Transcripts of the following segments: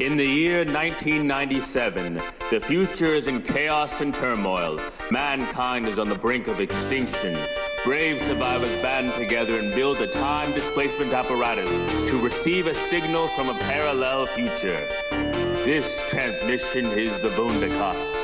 In the year 1997, the future is in chaos and turmoil. Mankind is on the brink of extinction. Brave survivors band together and build a time displacement apparatus to receive a signal from a parallel future. This transmission is the Vundacast.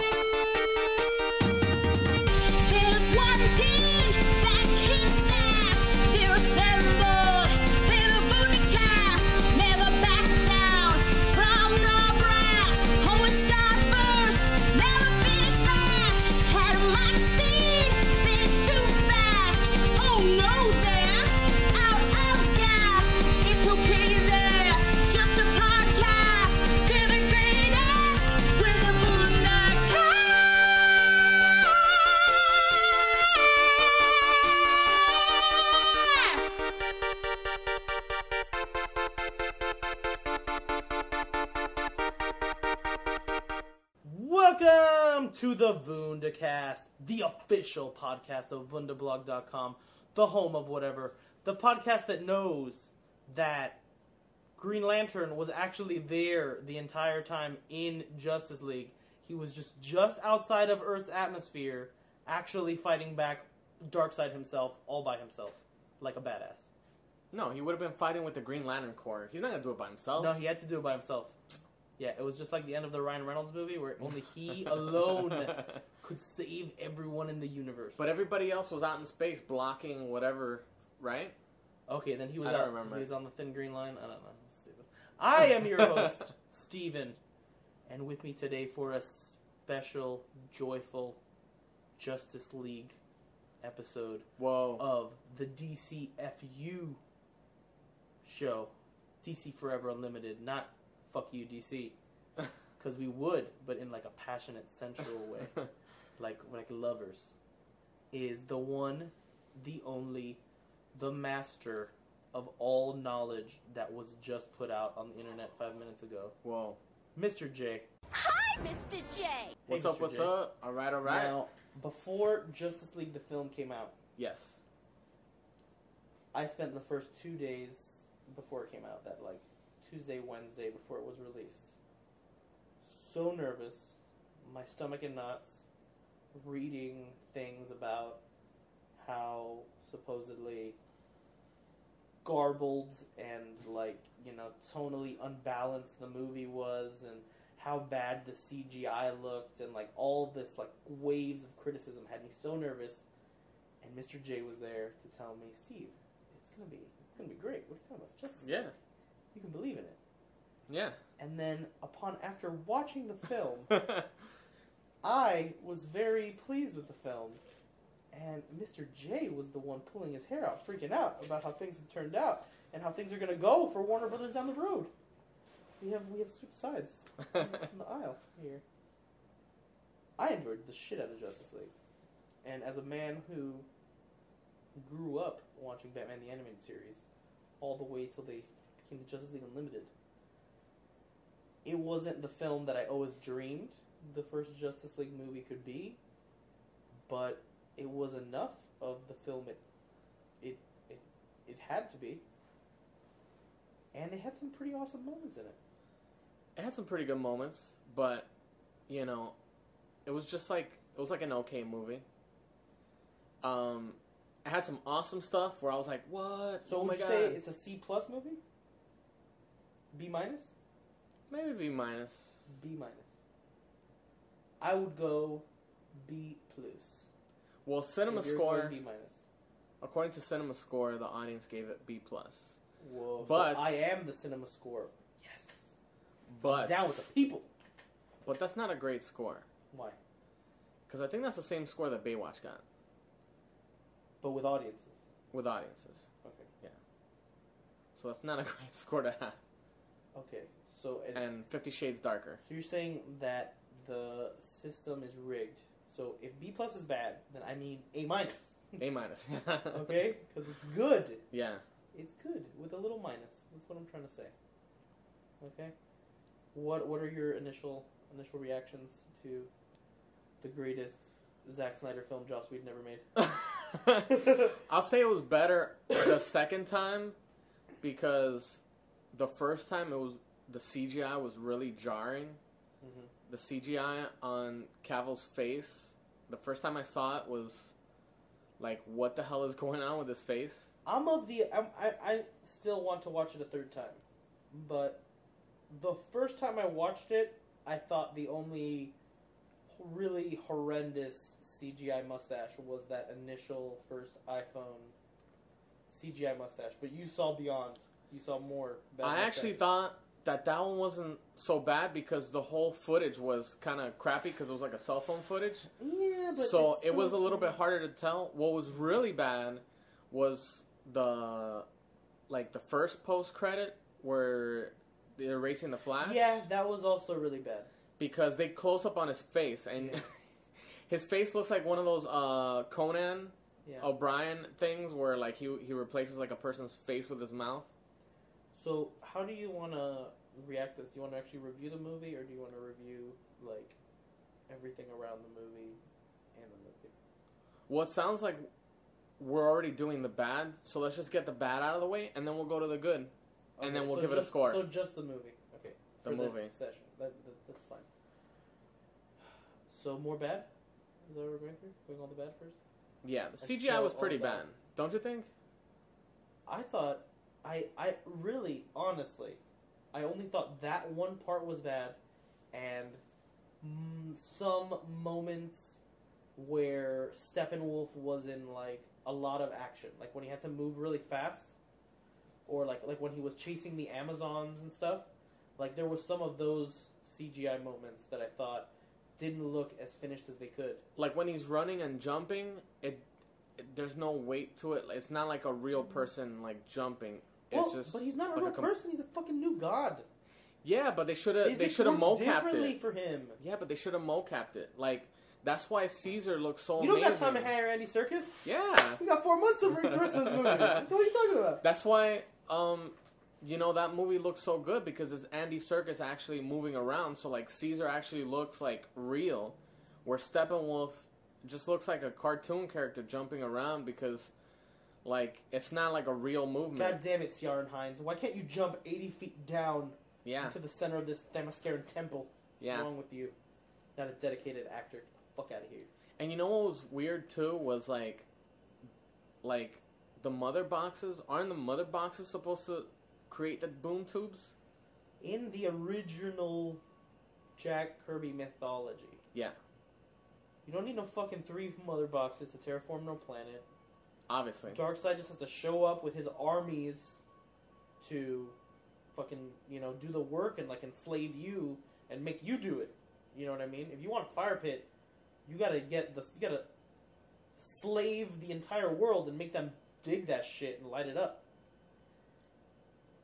The official podcast of Vundablog.com, the home of whatever. The podcast that knows that Green Lantern was actually there the entire time in Justice League. He was just just outside of Earth's atmosphere, actually fighting back Darkseid himself, all by himself, like a badass. No, he would have been fighting with the Green Lantern Corps. He's not gonna do it by himself. No, he had to do it by himself. Yeah, it was just like the end of the Ryan Reynolds movie where only he alone could save everyone in the universe. but everybody else was out in space blocking whatever, right? okay, then he was I don't out, remember. he was on the thin green line. I don't know. That's stupid. I am your host, Stephen, and with me today for a special, joyful Justice League episode Whoa. of the DCFU show, DC Forever Unlimited, not fuck you DC, because we would, but in like a passionate, sensual way. like like lovers, is the one, the only, the master of all knowledge that was just put out on the internet five minutes ago. Whoa. Mr. J. Hi, Mr. J. What's Hey, up? What's J. up? All right, all right. Now, before Justice League the film came out, yes. I spent the first two days before it came out, that like Tuesday, Wednesday before it was released, so nervous, my stomach in knots, reading things about how supposedly garbled and like you know tonally unbalanced the movie was and how bad the CGI looked and like all this like waves of criticism had me so nervous and Mr. J was there to tell me Steve it's gonna be it's gonna be great what are you talking about it's Yeah. You can believe in it Yeah. and then upon after watching the film I was very pleased with the film, and Mr. J was the one pulling his hair out, freaking out about how things had turned out and how things are going to go for Warner Brothers down the road. We have we have switched sides in the aisle here. I enjoyed the shit out of Justice League, and as a man who grew up watching Batman the Animated Series all the way till they became the Justice League Unlimited, it wasn't the film that I always dreamed the first Justice League movie could be, but it was enough of the film it it it, it had to be. And it had some pretty awesome moments in it. it had some pretty good moments, but you know, it was just like it was like an okay movie. Um, it had some awesome stuff where I was like, "What? So oh my you god!" say it's a C plus movie? B minus? Maybe B minus. B minus. I would go B plus. Well, Cinema Score, going B minus. according to Cinema Score, the audience gave it B plus. Whoa. But- so I am the cinema score. Yes. But Down with the people. But that's not a great score Why? because I think that's the same score that Baywatch got But with audiences. with audiences. Okay. Yeah. So that's not a great score to have. Okay. So and, And Fifty Shades Darker. so you're saying that the system is rigged. So if B plus is bad, then I mean A minus. A minus. Okay? Because it's good. Yeah. It's good with a little minus. That's what I'm trying to say. Okay. What What are your initial initial reactions to the greatest Zack Snyder film Joss Whedon ever made? I'll say it was better the second time because the first time it was the CGI was really jarring. Mhm. The CGI on Cavill's face, the first time I saw it was like, what the hell is going on with his face? I'm of the. I'm, I I still want to watch it a third time, but the first time I watched it, I thought the only really horrendous CGI mustache was that initial first iPhone CGI mustache. But you saw beyond. You saw more. I actually thought that that one wasn't so bad because the whole footage was kind of crappy because it was like a cell phone footage. Yeah, but so it was a little bit harder to tell. What was really bad was the like the first post credit where they're erasing the flash. Yeah, that was also really bad. because they close up on his face and Yeah. his face looks like one of those uh, Conan Yeah. O'Brien things where like he he replaces like a person's face with his mouth. So, how do you want to react to this? Do you want to actually review the movie, or do you want to review like everything around the movie and the movie? Well, it sounds like we're already doing the bad, so let's just get the bad out of the way, and then we'll go to the good. And then we'll give it a score. So just the movie, okay? The for movie. this session. That, that that's fine. So more bad. Is that what we're going through? Going all the bad first. Yeah, the CGI was pretty bad. bad, don't you think? I thought, I I really honestly, I only thought that one part was bad, and mm, some moments where Steppenwolf was in like a lot of action, like when he had to move really fast, or like like when he was chasing the Amazons and stuff. Like there was some of those CGI moments that I thought didn't look as finished as they could. Like when he's running and jumping, it, it there's no weight to it. It's not like a real person like jumping. Well, just but he's not a like real com- person. He's a fucking new god. Yeah, but they should have they should have mocapped differently it. for him. Yeah, but they should have mocapped it. Like that's why Caesar looks so You don't amazing. got time to hire Andy Serkis. Yeah, We got four months to read the rest of this movie. what are you talking about? that's why um you know that movie looks so good because it's Andy Serkis actually moving around. So like Caesar actually looks like real, where Steppenwolf just looks like a cartoon character jumping around because like it's not like a real movement. God damn it, Ciaran Hinds. Why can't you jump 80 feet down yeah, into the center of this Themysciran temple? What's Yeah. wrong with you? Not a dedicated actor. Fuck out of here. and you know what was weird too was like like the mother boxes aren't the mother boxes supposed to create the boom tubes? In the original Jack Kirby mythology, Yeah, you don't need no fucking three mother boxes to terraform no planet. Obviously. Darkseid just has to show up with his armies to fucking, you know, do the work and like enslave you and make you do it. You know what I mean? If you want a fire pit, you gotta get the you gotta slave the entire world and make them dig that shit and light it up.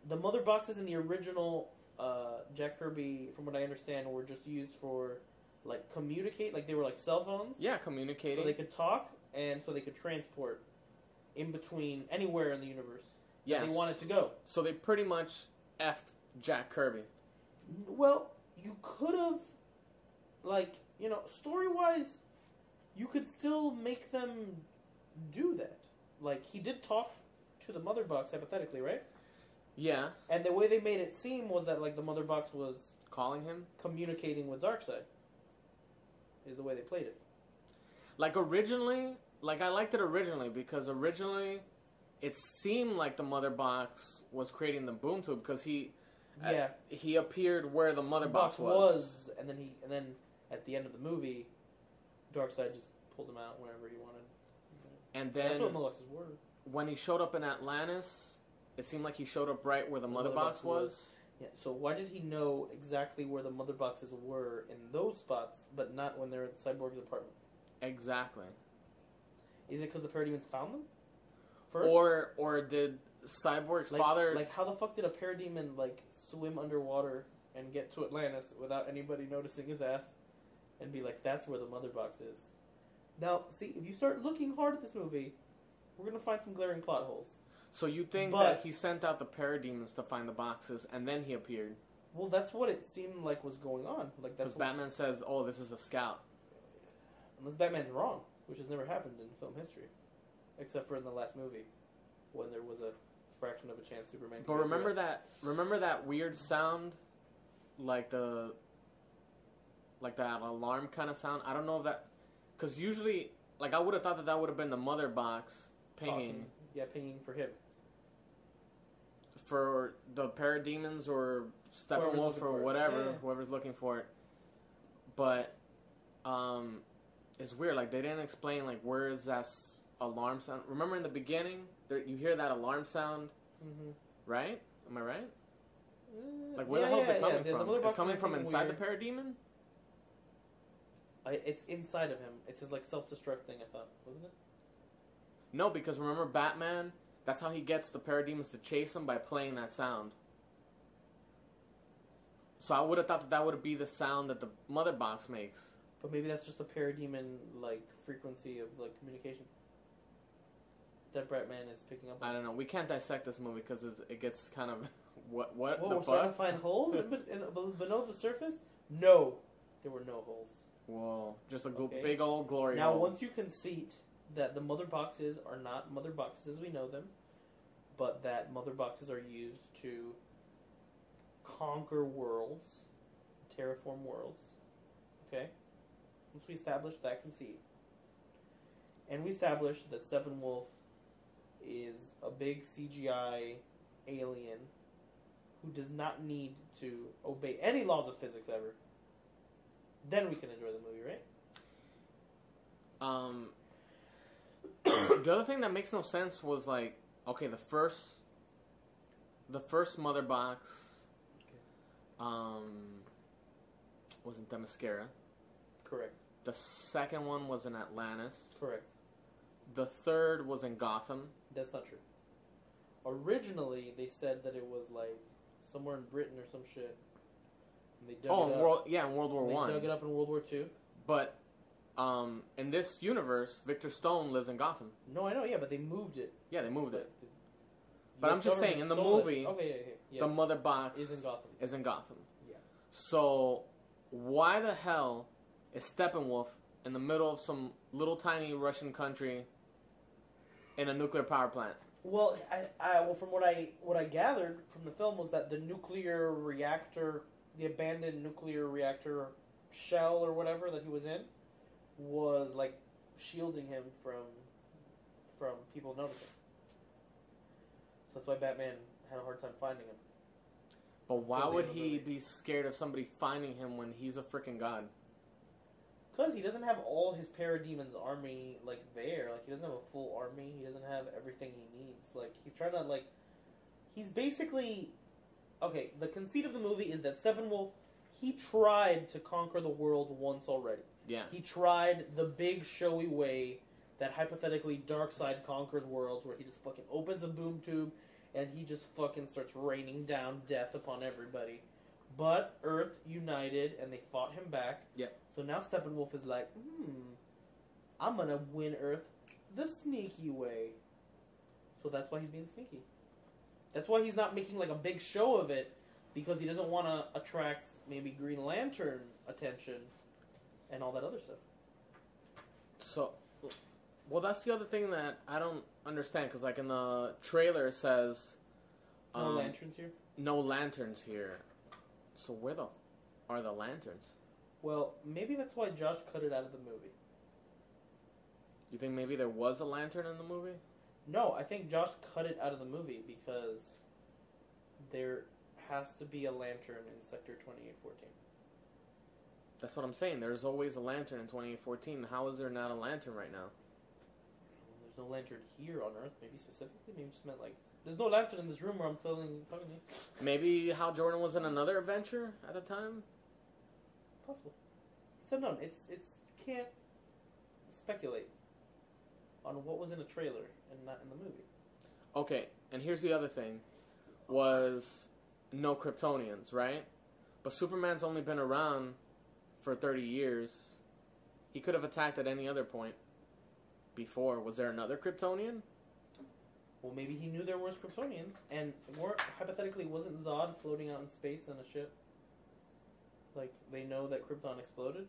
The mother boxes in the original uh, Jack Kirby, from what I understand, were just used for like communicate, like they were like cell phones. Yeah, communicating. So they could talk and so they could transport in between anywhere in the universe yes. that they wanted to go. So they pretty much effed Jack Kirby. Well, you could have, like, you know, story wise, you could still make them do that. Like, he did talk to the mother box, hypothetically, right? Yeah, And the way they made it seem was that, like, the mother box was calling him. communicating with Darkseid, is the way they played it. Like originally, like I liked it originally because originally it seemed like the mother box was creating the boom tube because he uh, Yeah. he appeared where the mother the box, box was. was, and then he, and then at the end of the movie, Darkseid just pulled him out whenever he wanted. And then That's then what Melux's were. when he showed up in Atlantis, it seemed like he showed up right where the, The mother, mother box, box was. was. Yeah. So why did he know exactly where the mother boxes were in those spots, but not when they're in Cyborg's apartment? Exactly. Is it because the Parademons found them first? Or or did Cyborg's like, father? like how the fuck did a Parademon like swim underwater and get to Atlantis without anybody noticing his ass, and be like, "That's where the mother box is." Now, see, if you start looking hard at this movie, we're gonna find some glaring plot holes. so you think but- that he sent out the parademons to find the boxes and then he appeared? Well, that's what it seemed like was going on. Like that's Because what, Batman says, "Oh, this is a scout." unless Batman's wrong, which has never happened in film history, except for in the last movie, when there was a fraction of a chance Superman. But remember that remember that weird sound like the like that alarm kind of sound. I don't know if that because usually like I would have thought that that would have been the mother box pinging Talking. Yeah, pinging for him. for the parademons or Steppenwolf or it. whatever, yeah. whoever's looking for it. But um, it's weird. Like they didn't explain like where is that alarm sound. Remember in the beginning, there, you hear that alarm sound, Mm-hmm. right? Am I right? Like where the hell is it coming from? it's coming from inside the parademon. I, it's inside of him. It's his like self-destruct thing. I thought, wasn't it? No, because remember Batman. That's how he gets the parademons to chase him by playing that sound. So I would have thought that that would be the sound that the mother box makes. But maybe that's just the parademon like frequency of like communication that Batman is picking up. on. I don't know. We can't dissect this movie because it gets kind of what what Whoa, the we're starting to find holes in, in, below the surface? No, there were no holes. Whoa, just a Okay. big old glory Now, hole. once you concede that the mother boxes are not mother boxes as we know them, but that mother boxes are used to conquer worlds, terraform worlds, okay? Once we establish that conceit, and we establish that Steppenwolf is a big CGI alien who does not need to obey any laws of physics ever, then we can enjoy the movie, right? Um, the other thing that makes no sense was like, okay, the first, the first mother box, um, was in Themyscira. Correct. The second one was in Atlantis. Correct. The third was in Gotham. That's not true. Originally, they said that it was like somewhere in Britain or some shit. And they dug oh, it up. World, yeah, in World War One. they dug it up in World War Two. But um, in this universe, Victor Stone lives in Gotham. No, I know, yeah, but they moved it. Yeah, they moved it. the But I'm just saying, in the movie, okay, yeah, yeah, yes. The mother box is in Gotham. is in Gotham. Yeah. So why the hell is Steppenwolf in the middle of some little tiny Russian country in a nuclear power plant? Well, I, I, well, from what I what I gathered from the film was that the nuclear reactor, the abandoned nuclear reactor shell or whatever that he was in, was like shielding him from from people noticing. So that's why Batman had a hard time finding him. But why would end of the he movie. be scared of somebody finding him when he's a freaking god? Because he doesn't have all his parademons army like there. Like he doesn't have a full army. He doesn't have everything he needs. Like he's trying to like he's basically okay, the conceit of the movie is that Steppenwolf he tried to conquer the world once already. Yeah. He tried the big showy way that hypothetically Darkseid conquers worlds where he just fucking opens a boom tube and he just fucking starts raining down death upon everybody. But Earth united and they fought him back. Yep. So now Steppenwolf is like, hmm, I'm gonna win Earth the sneaky way. So that's why he's being sneaky. That's why he's not making like a big show of it because he doesn't want to attract maybe Green Lantern attention and all that other stuff. So, well, that's the other thing that I don't understand because, like in the trailer, it says No um, lanterns here. no lanterns here. So where the are the lanterns? Well, maybe that's why Joss cut it out of the movie. You think maybe there was a lantern in the movie? No, I think Joss cut it out of the movie because there has to be a lantern in Sector 2814. That's what I'm saying. There's always a lantern in 2014. How is there not a lantern right now? There's no lantern here on Earth, maybe specifically. Maybe just meant like there's no lantern in this room where I'm telling talking to you. Maybe Hal Jordan was in another adventure at the time. Possible. It's unknown. It's it's can't speculate on what was in a trailer and not in the movie. Okay, and here's the other thing: was no Kryptonians, right? But Superman's only been around for 30 years. He could have attacked at any other point before. Was there another Kryptonian? Well, maybe he knew there was Kryptonians, and more hypothetically, wasn't Zod floating out in space on a ship? Like they know that Krypton exploded,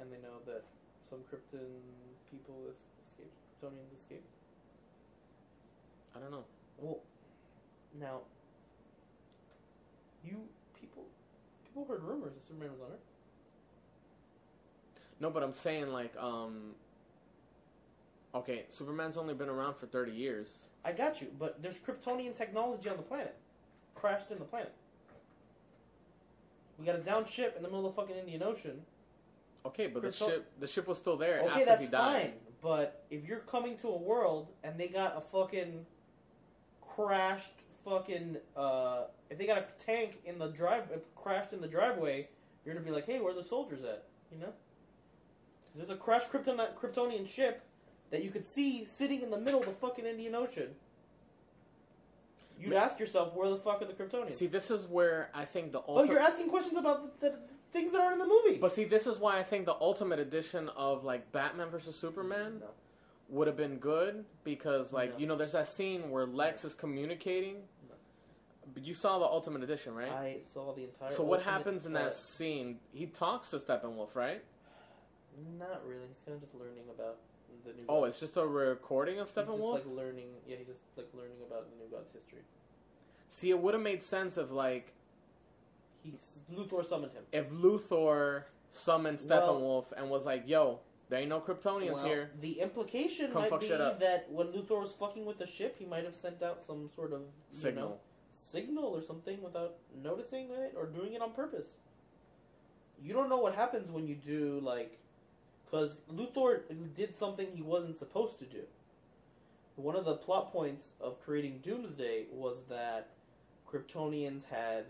and they know that some Krypton people es- escaped. Kryptonians escaped. I don't know. Well, now you people people heard rumors that Superman was on Earth. No, but I'm saying like, um, okay, Superman's only been around for 30 years. I got you, but there's Kryptonian technology on the planet, crashed in the planet. We got a down ship in the middle of the fucking Indian Ocean. Okay, but the ship, the ship was still there Okay, after that's he died. fine. But if you're coming to a world and they got a fucking crashed fucking uh if they got a tank in the drive uh, crashed in the driveway, you're gonna be like, hey, where are the soldiers at? You know? There's a crashed Krypton- Kryptonian ship that you could see sitting in the middle of the fucking Indian Ocean. You'd ask yourself, where the fuck are the Kryptonians? See, this is where I think the oh, but you're asking questions about the, the, things that aren't in the movie. But see, this is why I think the ultimate edition of like Batman versus Superman No. would have been good because, like, No. you know, there's that scene where Lex is communicating. No. But you saw the ultimate edition, right? I saw the entire. so what happens in that scene? He talks to Steppenwolf, right? Not really. He's kind of just learning about the new. Oh, it's just a recording of He's just like learning. Yeah, he's just like learning about the new god's history. See, it would have made sense if like He's Luthor summoned him. if Luthor summoned Well- Steppenwolf and was like, "Yo, there ain't no Kryptonians Well, here." The implication Come might be that when Luthor was fucking with the ship, he might have sent out some sort of Signal. know, signal or something without noticing it or doing it on purpose. You don't know what happens when you do like, because Luthor did something he wasn't supposed to do. One of the plot points of creating Doomsday was that Kryptonians had,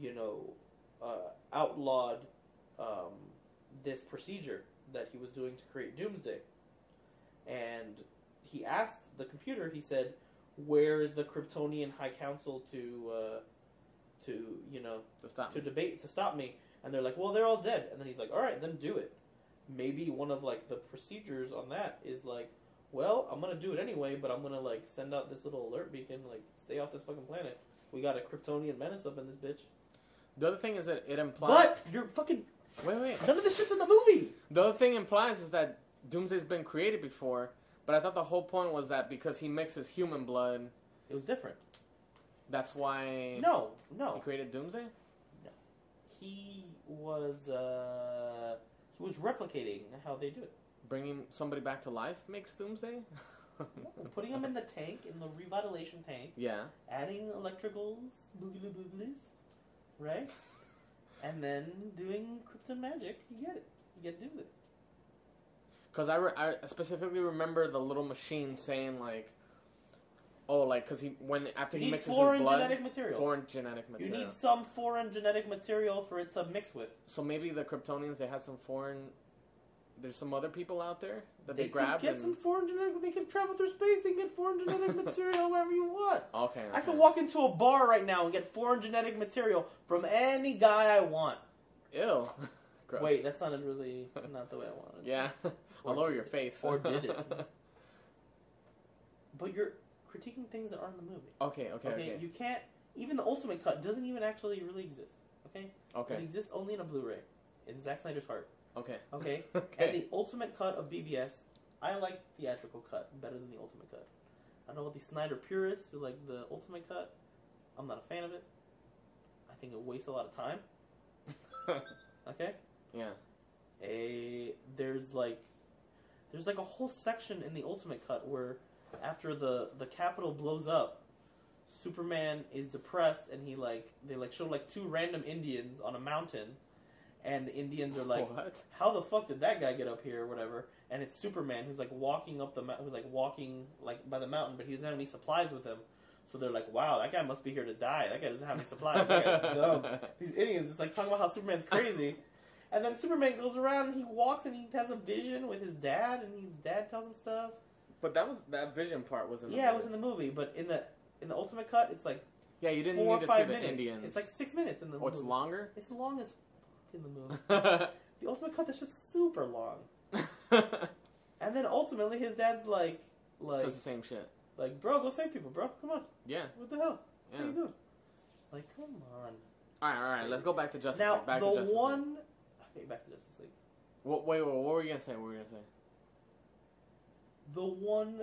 you know, uh, outlawed um, this procedure that he was doing to create Doomsday. And he asked the computer. He said, "Where is the Kryptonian High Council to, uh, to you know, to stop to debate to stop me?" And they're like, "Well, they're all dead." And then he's like, "All right, then do it." Maybe one of like the procedures on that is like, "Well, I'm gonna do it anyway, but I'm gonna like send out this little alert beacon, like, stay off this fucking planet. We got a Kryptonian menace up in this bitch." The other thing is that it implies. But you're fucking Wait, wait. none of this shit's in the movie. The other thing implies is that Doomsday's been created before, but I thought the whole point was that because he mixes human blood, It was different. that's why No, no. he created Doomsday. No, he was uh he was replicating how they do it. Bringing somebody back to life makes Doomsday. Putting him in the tank, in the revitalization tank, yeah, adding electricals, boogly booglies, right? And then doing krypton magic, you get it. You get to do it. because I, re- I specifically remember the little machine saying like, oh, like because he when after he mixes foreign his blood, genetic material. foreign genetic you need some foreign genetic material for it to mix with. So maybe the Kryptonians they had some foreign. There's some other people out there that they, They, could get and some foreign genetic. They can travel through space. They can get foreign genetic material wherever you want. okay. I can walk into a bar right now and get foreign genetic material from any guy I want. Ew. Gross. Wait, that sounded really not the way I wanted. Yeah. Or over did your face. Or did it? But you're critiquing things that aren't in the movie. okay, okay, okay. You can't. Even the ultimate cut doesn't even actually really exist. Okay. Okay. It exists only in a Blu-ray in Zack Snyder's heart. okay. Okay. okay. And the ultimate cut of BVS, I like the theatrical cut better than the ultimate cut. I don't know what the Snyder purists who like the ultimate cut. I'm not a fan of it. I think it wastes a lot of time. Okay. yeah. a there's like there's like a whole section in the ultimate cut where after the the capital blows up superman is depressed and he like they like show like two random indians on a mountain and the indians are like what? how the fuck did that guy get up here or whatever and it's superman who's like walking up the mountain who's like walking like by the mountain but he doesn't have any supplies with him so they're like wow that guy must be here to die that guy doesn't have any supplies that guy's dumb these Indians just like talking about how Superman's crazy. and then Superman goes around and he walks and he has a vision with his dad and his dad tells him stuff. But that was that vision part was in the yeah, it was in the movie, but in the in the ultimate cut it's like Yeah, you didn't four need or to see five the minutes. Indians. It's like six minutes in the oh, it's movie. longer. It's long as in the movie. the ultimate cut that shit's super long. And then ultimately his dad's like like Says the same shit. like bro, go save people, bro. Come on. Yeah. What the hell? Yeah. What are you doing? Like, come on. All right, all right. Let's go back to Justice. now League. Back the to Justice League. one Okay, back to Justice League. What, wait, wait, what were you gonna say? What were you gonna say? The one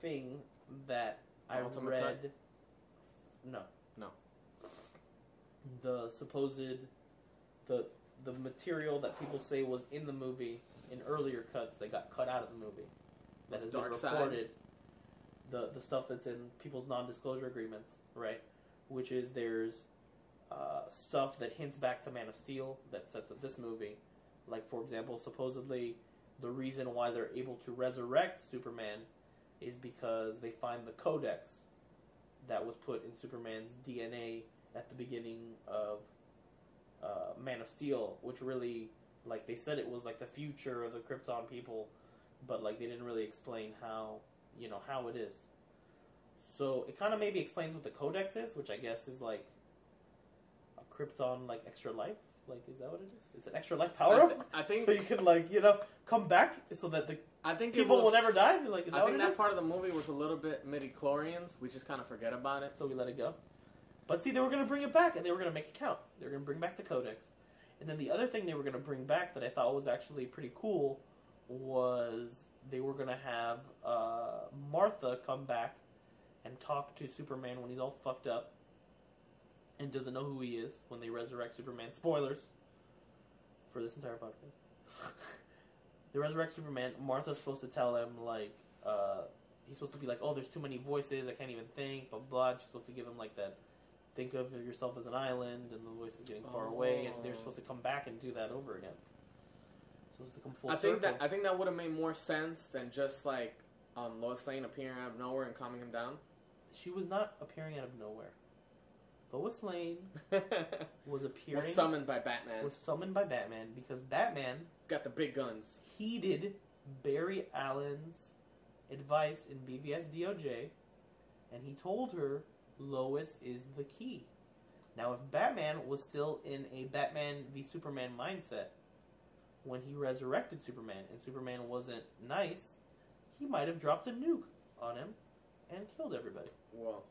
thing that I Ultimate Cut? read, no, No. the supposed the the material that people say was in the movie in earlier cuts that got cut out of the movie. Has been Darkseid. reported. The the stuff that's in people's non-disclosure agreements, right? Which is there's uh, stuff that hints back to Man of Steel that sets up this movie. Like for example, supposedly the reason why they're able to resurrect Superman is because they find the codex that was put in Superman's DNA at the beginning of uh, Man of Steel, which really, like they said, it was like the future of the Krypton people, but like they didn't really explain how, you know, how it is. So it kind of maybe explains what the codex is, which I guess is like a Krypton like extra life. Like, is that what it is? It's an extra life power I, up. th- I think so you can like you know come back so that the I think people was, will never die. Like, is that I what think that is? part of the movie was a little bit midi-chlorians. We just kind of forget about it. So we let it go. But see, they were going to bring it back, and they were going to make it count. They were going to bring back the codex. And then the other thing they were going to bring back that I thought was actually pretty cool was they were going to have uh, Martha come back and talk to Superman when he's all fucked up and doesn't know who he is when they resurrect Superman. Spoilers for this entire podcast. they resurrect Superman. Martha's supposed to tell him, like, uh, he's supposed to be like, oh, there's too many voices, I can't even think, blah, blah. She's supposed to give him, like, that, think of yourself as an island, and the voice is getting far away, and they're Oh. supposed to come back and do that over again. Supposed to come full I think circle. that I think that would have made more sense than just like um, Lois Lane appearing out of nowhere and calming him down. She was not appearing out of nowhere. Lois Lane was appearing, was summoned by Batman. was summoned by Batman because Batman He's got the big guns. heeded Barry Allen's advice in BVS DOJ, and he told her Lois is the key. Now, if Batman was still in a Batman v Superman mindset when he resurrected Superman and Superman wasn't nice, he might have dropped a nuke on him and killed everybody. Well,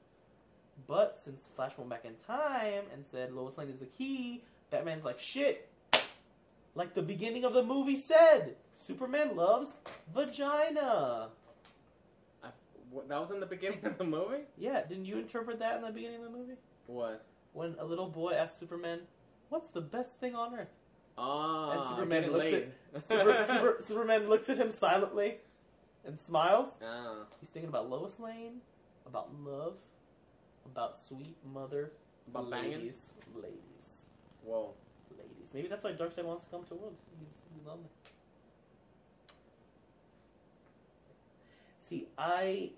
But since Flash went back in time and said Lois Lane is the key, Batman's like, shit. Like the beginning of the movie said, Superman loves vagina. I, wh- that was in the beginning of the movie. Yeah, didn't you interpret that in the beginning of the movie? What? When a little boy asked Superman, what's the best thing on earth? Ah, And Superman looks laid. Super, Super, Superman looks at him silently and smiles. Ah, He's thinking about Lois Lane, about love, about sweet mother. about banging. ladies. Ladies. Whoa. ladies. Maybe that's why Darkseid wants to come to Worlds. He's, he's lonely. See, I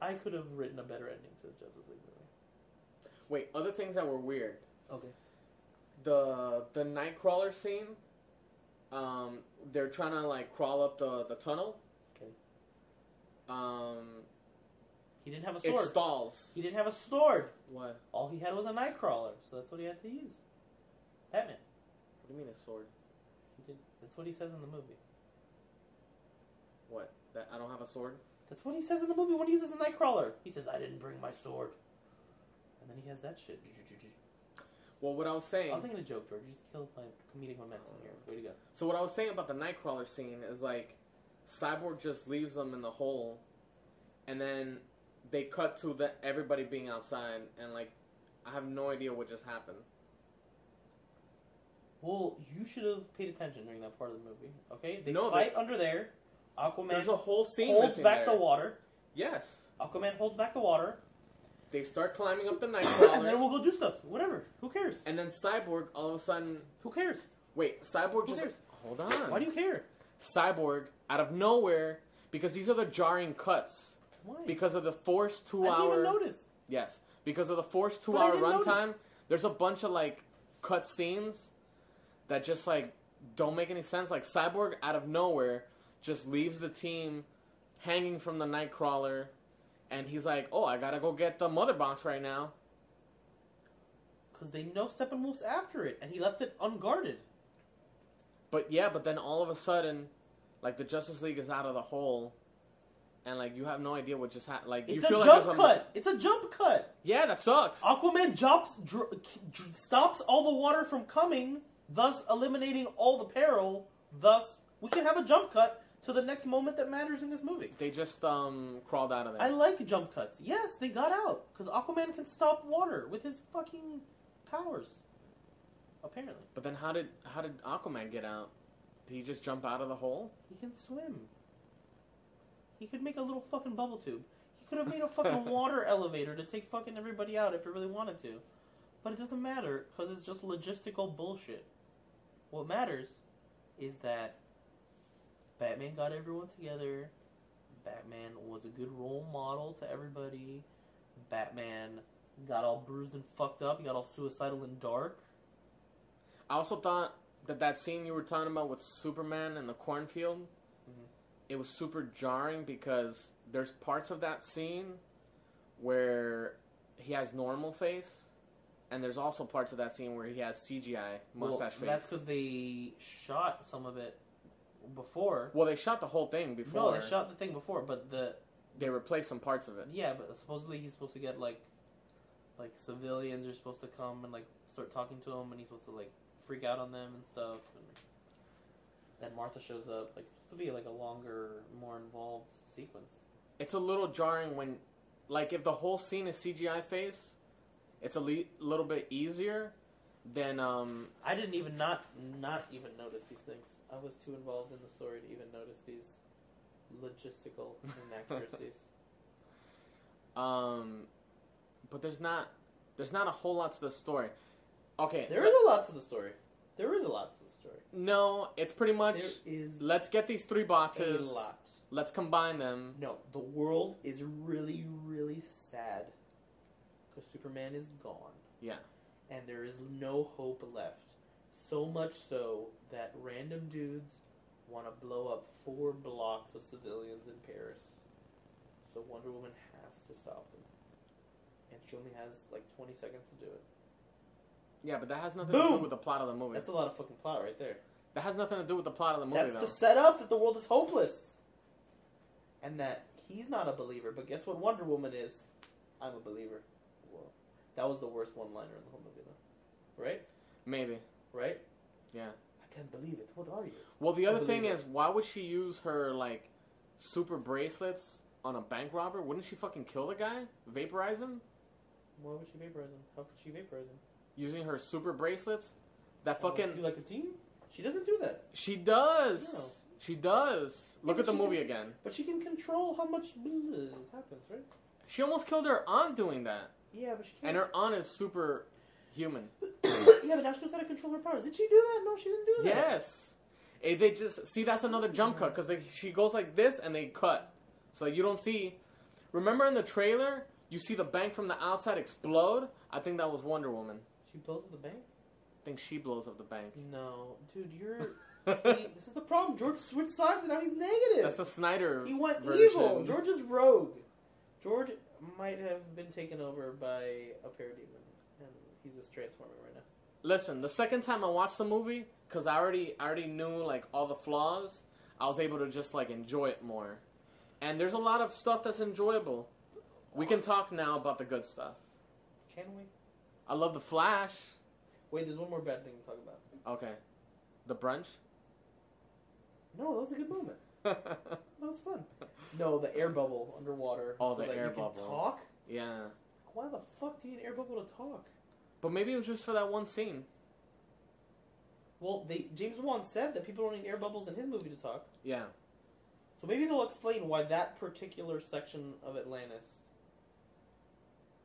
I could have written a better ending to this Justice League movie. Wait, other things that were weird. Okay. The the Knightcrawler scene. Um, they're trying to like crawl up the the tunnel. Okay. Um, He didn't have a sword. it stalls. He didn't have a sword. What? All he had was a Knightcrawler, so that's what he had to use. Batman. What do you mean a sword? He did. That's what he says in the movie. What? That I don't have a sword? That's what he says in the movie when he uses the Knightcrawler. He says, "I didn't bring my sword," and then he has that shit. Well, what I was saying. I'm thinking a joke, George. You just killed my comedic momentum here. Way to go. So what I was saying about the Knightcrawler scene is like, Cyborg just leaves them in the hole, and then they cut to the everybody being outside, and like, I have no idea what just happened. Well, you should have paid attention during that part of the movie. Okay, they No, fight under there. Aquaman There's a whole scene holds back there. the water. Yes, Aquaman holds back the water, they start climbing up the night. and then we'll go do stuff. Whatever. Who cares? and then Cyborg all of a sudden, Who cares? wait, Cyborg Who just cares? hold on. Why do you care? Cyborg out of nowhere because these are the jarring cuts Why? because of the forced two I didn't hour even notice. Yes, because of the forced two but hour runtime, there's a bunch of like cut scenes that just like don't make any sense. Like Cyborg out of nowhere just leaves the team hanging from the Knightcrawler, and he's like, "Oh, I gotta go get the mother box right now." Because they know Steppenwolf's after it, and he left it unguarded. But yeah, but then all of a sudden, like the Justice League is out of the hole, and like you have no idea what just happened. Like you It's a jump like cut. It's a jump cut. Yeah, that sucks. Aquaman jumps, dr- dr- stops all the water from coming, thus eliminating all the peril. Thus, we can have a jump cut to the next moment that matters in this movie. They just um crawled out of there. I like jump cuts. Yes, they got out because Aquaman can stop water with his fucking powers. apparently. But then how did how did Aquaman get out? Did he just jump out of the hole? He can swim. He could make a little fucking bubble tube. He could have made a fucking water elevator to take fucking everybody out if he really wanted to. But it doesn't matter because it's just logistical bullshit. What matters is that Batman got everyone together. Batman was a good role model to everybody. Batman got all bruised and fucked up. He got all suicidal and dark. I also thought that that scene you were talking about with Superman in the cornfield. It was super jarring because there's parts of that scene where he has normal face, and there's also parts of that scene where he has CGI mustache well, That's because they shot some of it before. Well, they shot the whole thing before. No, they shot the thing before, but the They replaced some parts of it. yeah, but supposedly he's supposed to get like, like civilians are supposed to come and like start talking to him, and he's supposed to like freak out on them and stuff. And then Martha shows up. Like it's supposed to be like a longer, more involved sequence. It's a little jarring when, like, if the whole scene is CGI face, it's a le- little bit easier than um, I didn't even not not even notice these things. I was too involved in the story to even notice these logistical inaccuracies. Um, but there's not there's not a whole lot to the story. Okay, there is a lot to the story. There is a lot to the story. no, it's pretty much There is let's get these three a boxes. lot. Let's combine them. No, the world is really, really sad because Superman is gone. Yeah. And there is no hope left. So much so that random dudes want to blow up four blocks of civilians in Paris. So Wonder Woman has to stop them. And she only has like 20 seconds to do it. Yeah, but that has nothing to Boom! do with the plot of the movie. That's a lot of fucking plot right there. that has nothing to do with the plot of the movie, That's though. to set up that the world is hopeless. And that he's not a believer. But guess what Wonder Woman is? I'm a believer. Whoa. That was the worst one liner in the whole movie, though. Right? Maybe. Right? Yeah. I can't believe it. What are you? Well, the I other thing believe it. is, why would she use her like super bracelets on a bank robber? Wouldn't she fucking kill the guy, vaporize him, Why would she vaporize him? How could she vaporize him? Using her super bracelets? That fucking Do you like a team? She doesn't do that. she does. No. She does. Look but at the movie can- again. But she can control how much happens, right? She almost killed her aunt doing that, Yeah, but she and can't. her aunt is super human. yeah, but now she knows how to control her powers. Did she do that? No, she didn't do that. Yes. Eh, they just see that's another jump cut because she goes like this and they cut, so you don't see. Remember in the trailer, you see the bank from the outside explode. I think that was Wonder Woman. She blows up the bank? I think she blows up the bank. No. Dude, you're. See, this is the problem. George switched sides and now he's negative. That's the Snyder. He went version. evil. George is rogue. George might have been taken over by a parademon, and he's just transforming right now. Listen, the second time I watched the movie, because I already I already knew like all the flaws, I was able to just like enjoy it more. And there's a lot of stuff that's enjoyable. We can talk now about the good stuff. Can we? I love the Flash. Wait, there's one more bad thing to talk about. Okay, the brunch. No, that was a good moment. That was fun. No, the air bubble underwater. Oh, so the that air you can bubble. Talk. yeah, Why the fuck do you need air bubble to talk? but maybe it was just for that one scene. Well, they James Wan said that people don't need air bubbles in his movie to talk. Yeah, So maybe they'll explain why that particular section of Atlantis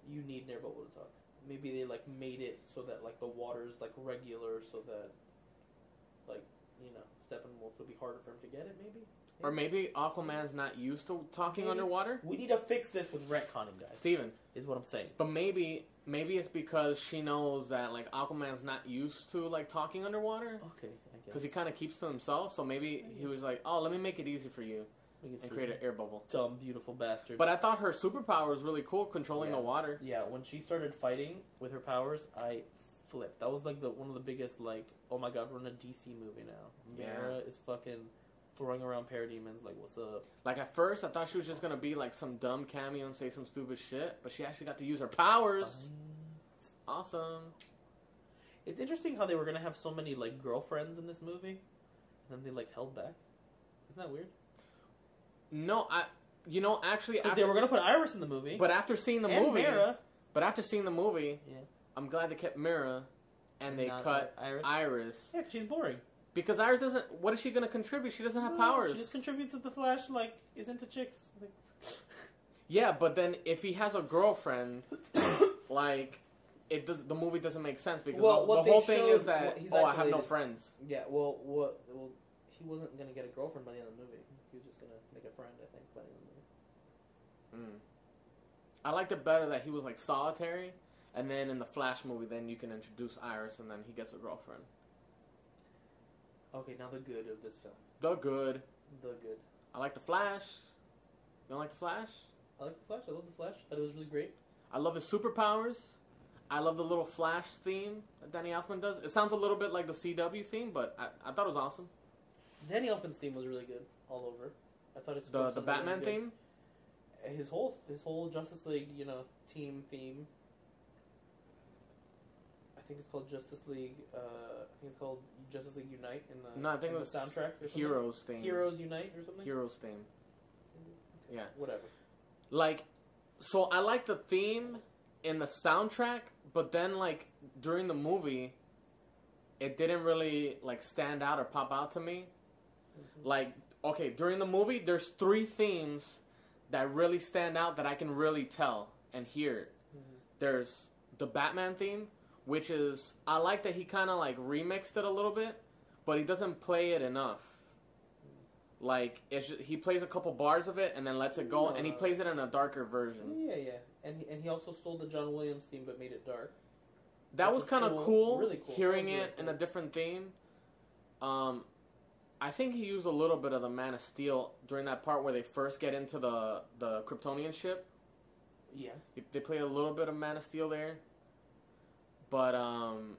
you need an air bubble to talk. Maybe they like made it so that like the water's like regular so that like, you know, Steppenwolf would be harder for him to get it maybe? or maybe Aquaman's not used to talking Maybe. underwater. We need to fix this with retconning, guys. Stephen. Is what I'm saying. But maybe maybe it's because she knows that like Aquaman's not used to like talking underwater. Okay, I guess. Because he kind of keeps to himself, so maybe he was like, "Oh, let me make it easy for you and create an air bubble." dumb, beautiful bastard. But I thought her superpower was really cool, controlling Yeah. the water. yeah, when she started fighting with her powers, I flipped. That was like the one of the biggest like, oh my god, we're in a DC movie now. Yeah. Mera is fucking throwing around parademons. Like, what's up? Like at first, I thought she was just gonna be like some dumb cameo and say some stupid shit, but she actually got to use her powers. Awesome. It's interesting how they were gonna have so many like girlfriends in this movie, and then they like held back. Isn't that weird? No, I, you know, actually, Because after, they were gonna put Iris in the movie, but after seeing the and movie, Mera. but after seeing the movie, Yeah. I'm glad they kept Mera, and they cut Iris? Iris Yeah, 'cause she's boring. because Iris doesn't. What is she gonna contribute? She doesn't have No, powers. She just contributes that the Flash like is into chicks. Like, yeah, but then if he has a girlfriend, like it does, the movie doesn't make sense because Well, the, the whole thing is that well, he's oh, I have no friends. yeah, well, what? Well, he wasn't gonna get a girlfriend by the end of the movie. He was just gonna make a friend, I think, by the end of the movie. Mm. I liked it better that he was like solitary, and then in the Flash movie, then you can introduce Iris, and then he gets a girlfriend. Okay, now the good of this film. The good. The good. I like the Flash. You don't like the Flash? I like the Flash. I love the Flash. Thought it was really great. I love his superpowers. I love the little Flash theme that Danny Elfman does. It sounds a little bit like the CW theme, but I, I thought it was awesome. Danny Elfman's theme was really good all over. I thought it's The the Batman theme. His whole his whole Justice League, you know, team theme. I think it's called Justice League. Uh, I think it's called Justice League Unite in the No, I think it was the soundtrack. Or something. Heroes theme. Heroes Unite or something. Heroes theme. Yeah. Whatever. Like, so I like the theme in the soundtrack, but then like during the movie, it didn't really like stand out or pop out to me. Like, okay, during the movie, there's three themes that really stand out that I can really tell and hear. There's the Batman theme, which is I like that he kind of like remixed it a little bit, but he doesn't play it enough. Like it's ju- he plays a couple bars of it and then lets it go, and he plays it in a darker version. Yeah, yeah, and he, and he also stole the John Williams theme but made it dark. That was kind of cool, cool, really cool. hearing really it in a different theme. Um, I think he used a little bit of the Man of Steel during that part where they first get into the the Kryptonian ship. Yeah. They- They play a little bit of Man of Steel there, but um,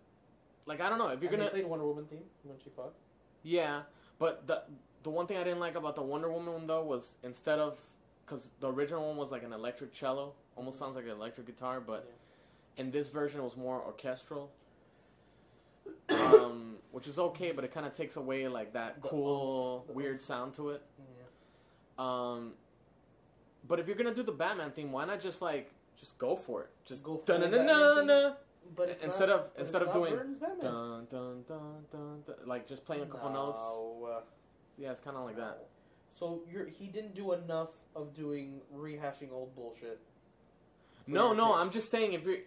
like I don't know if you're and gonna they played Wonder Woman theme when she fought. yeah, but the the one thing I didn't like about the Wonder Woman one though was instead of because the original one was like an electric cello, almost sounds like an electric guitar, but in this version it was more orchestral. um, which is okay, but it kind of takes away like that The cool, oomph, weird oomph. sound to it. Yeah. Um, but if you're gonna do the Batman theme, why not just like just go for it? Just Go full dun-dun-dun-dun-dun. But it's Instead not, of- but instead of doing dun dun dun dun dun, like just playing a couple notes. No, uh, Yeah, it's kind of like that. So you're he didn't do enough of doing rehashing old bullshit. No, no, taste. I'm just saying if you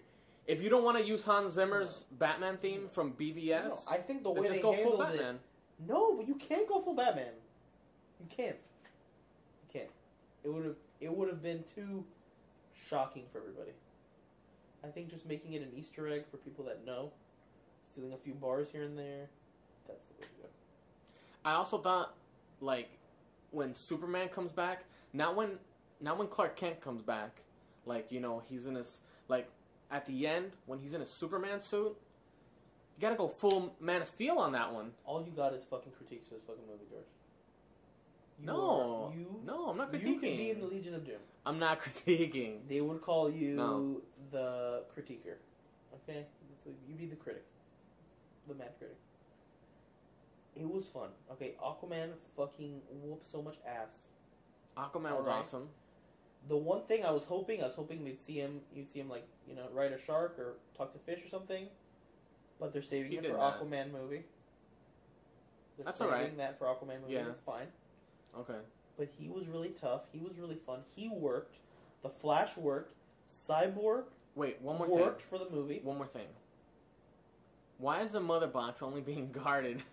if you don't want to use Hans Zimmer's Batman theme from BVS, No, I think the way just they go handled full It, no, but you can't go full Batman. You can't. You can't. It would have. It would have been too shocking for everybody. I think just making it an Easter egg for people that know, stealing a few bars here and there, that's the way to go. I also thought like when Superman comes back, not when not when Clark Kent comes back, like you know he's in his like at the end when he's in a Superman suit. You gotta go full Man of Steel on that one. All you got is fucking critiques for this fucking movie, George. You no, are- you. no, I'm not critiquing. You could be in the Legion of Doom. I'm not critiquing. They would call you No. the critiquer. Okay, That's what- you be the critic, the mad critic. It was fun. Okay, Aquaman fucking whooped so much ass. Aquaman was Alright. awesome. The one thing I was hoping, I was hoping they'd see him, you'd see him like you know ride a shark or talk to fish or something, but they're saving He it did for that. Aquaman movie. They're That's saving alright. That for Aquaman movie, Yeah. that's fine. Okay. But he was really tough. He was really fun. He worked. The Flash worked. Cyborg Wait, one more worked thing. for the movie. One more thing. Why is the mother box only being guarded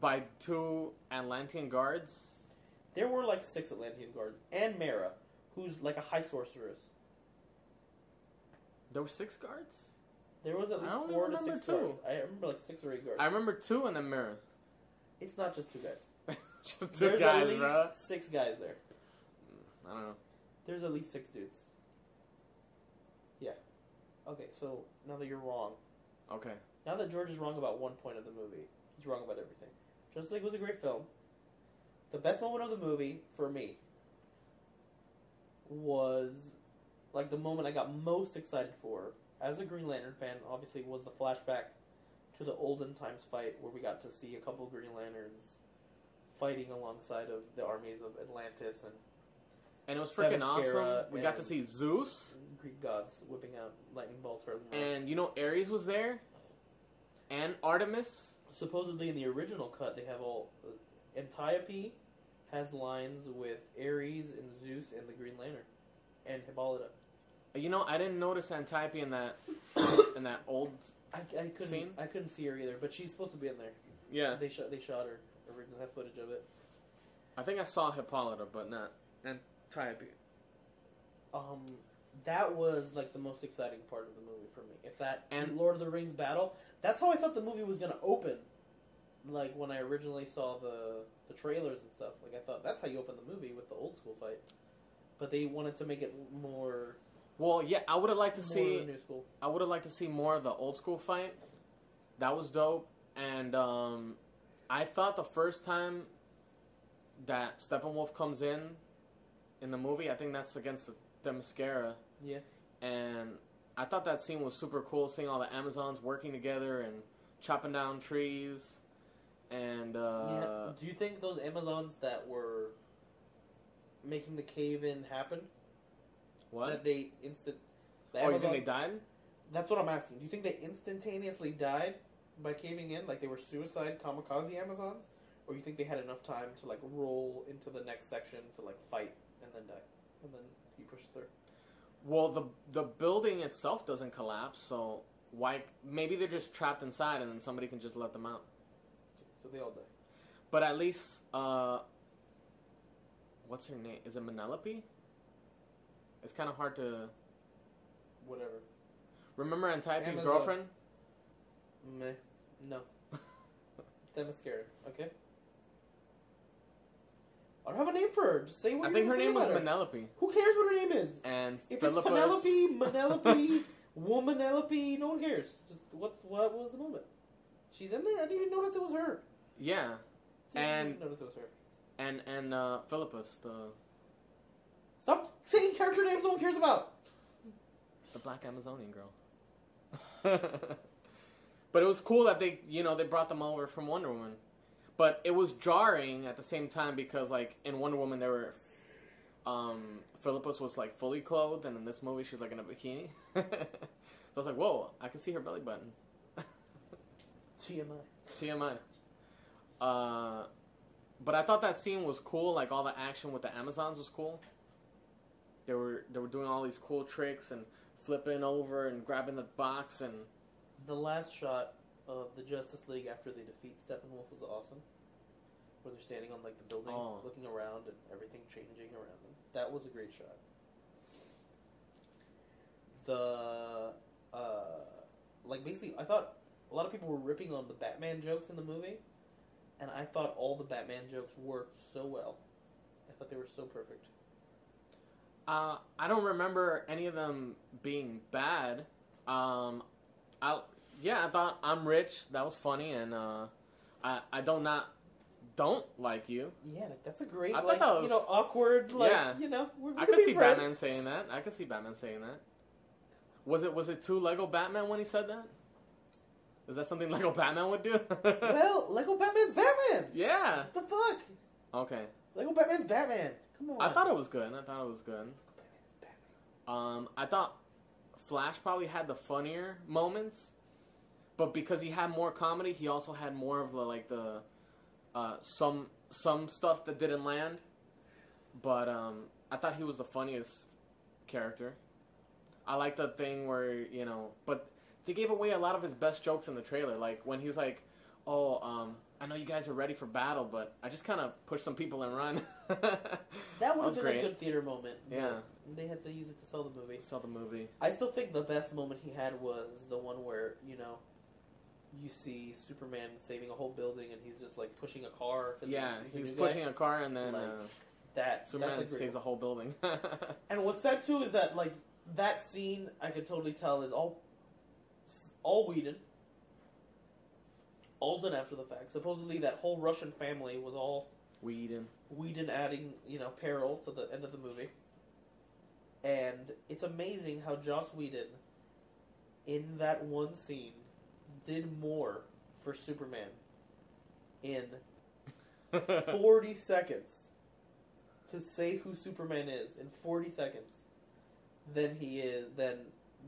by two Atlantean guards? There were like six Atlantean guards and Mera, who's like a high sorceress. There were six guards. There was at least four to six two. guards. I remember like six or eight guards. I remember two and then Mera. It's not just two guys. Just two There's guys, at least bro. six guys there. I don't know. There's at least six dudes. Yeah. Okay, so now that you're wrong, Okay. now that George is wrong about one point of the movie, he's wrong about everything. Justice League was a great film. The best moment of the movie for me was like the moment I got most excited for as a Green Lantern fan. Obviously, was the flashback to the olden times fight where we got to see a couple Green Lanterns fighting alongside of the armies of Atlantis and And it was freaking awesome. We got to see Zeus, Greek gods whipping out lightning bolts. and you know Ares was there. and Artemis. Supposedly in the original cut, they have all. Uh, Antiope has lines with Ares and Zeus and the Green Lantern, and Hippolyta. You know, I didn't notice Antiope in that in that old. I, I couldn't. Scene? I couldn't see her either, but she's supposed to be in there. Yeah, They shot. They shot her. Originally, have footage of it. I think I saw Hippolyta, but not Antiope. Um, that was like the most exciting part of the movie for me. If that And- Lord of the Rings battle, that's how I thought the movie was gonna open. Like when I originally saw the the trailers and stuff, like I thought that's how you open the movie with the old school fight. But they wanted to make it more Well, yeah, I would have liked to see. new school. I would have liked to see more of the old school fight. That was dope, and um, I thought the first time that Steppenwolf comes in in the movie, I think that's against the Themyscira, Yeah. and I thought that scene was super cool, seeing all the Amazons working together and chopping down trees, and uh, yeah. Do you think those Amazons that were making the cave in happen? what? That they instant. The oh, you think they died? That's what I'm asking. Do you think they instantaneously died by caving in, like they were suicide kamikaze Amazons, or you think they had enough time to like roll into the next section to like fight and then die, and then he pushes through? Well, the the building itself doesn't collapse, so why? Maybe they're just trapped inside, and then somebody can just let them out. So they all die. But at least, uh, what's her name? Is it Manelope? It's kind of hard to Whatever. remember Antiope's girlfriend. Meh. No. Themyscira. Okay. I don't have a name for her. Just say what I think her name was her. Manelope, Who cares what her name is? and If Philippus. it's Penelope, Manelope, Womanelope, no one cares. Just what what was the moment? She's in there. I didn't even notice it was her. Yeah, Didn't And- notice it was her. and and uh, Philippus, the Stop saying character names no one cares about. the Black Amazonian girl. but it was cool that they, you know, they brought them over from Wonder Woman. But it was jarring at the same time because, like, in Wonder Woman, there were, um, Philippus was like fully clothed, and in this movie, she's like in a bikini. so I was like, whoa, I can see her belly button. TMI. TMI. Uh, but I thought that scene was cool. Like all the action with the Amazons was cool. They were they were doing all these cool tricks and flipping over and grabbing the box and The last shot of the Justice League after they defeat Steppenwolf was awesome. Where they're standing on like the building, Oh. looking around and everything changing around them. That was a great shot. The uh, like basically, I thought a lot of people were ripping on the Batman jokes in the movie, and I thought all the Batman jokes worked so well. I thought they were so perfect. uh, I don't remember any of them being bad. Um, I yeah, I thought I'm rich. That was funny, and uh, I I don't not don't like you. Yeah, like, that's a great, I thought like that you was- know, awkward, like Yeah. you know, we're, we I could see friends. Batman saying that. I could see Batman saying that. Was it was it too Lego Batman when he said that? Is that something Lego Batman would do? Well, Lego Batman's Batman. yeah. What the fuck? Okay. Lego Batman's Batman. Come on. I thought it was good. I thought it was good. Batman's Batman. Um, I thought Flash probably had the funnier moments, but because he had more comedy, he also had more of the like the uh, some some stuff that didn't land. But um, I thought he was the funniest character. I like the thing where you know, but they gave away a lot of his best jokes in the trailer. Like when he's like, "Oh, um, I know you guys are ready for battle, but I just kind of push some people and run." That would was have been great. a good theater moment. Yeah. They had to use it to sell the movie. Saw the movie. I still think the best moment he had was the one where, you know, you see Superman saving a whole building and he's just like pushing a car. Yeah, he's new guy. pushing a car and then Like, uh, that. Superman that's a saves a whole building. And what's sad too is that like that scene I could totally tell is all all Whedon. All done after the fact. Supposedly that whole Russian family was all Whedon. Whedon adding, you know, peril to the end of the movie. And it's amazing how Joss Whedon in that one scene did more for Superman in 40 seconds to say who Superman is in 40 seconds than he is than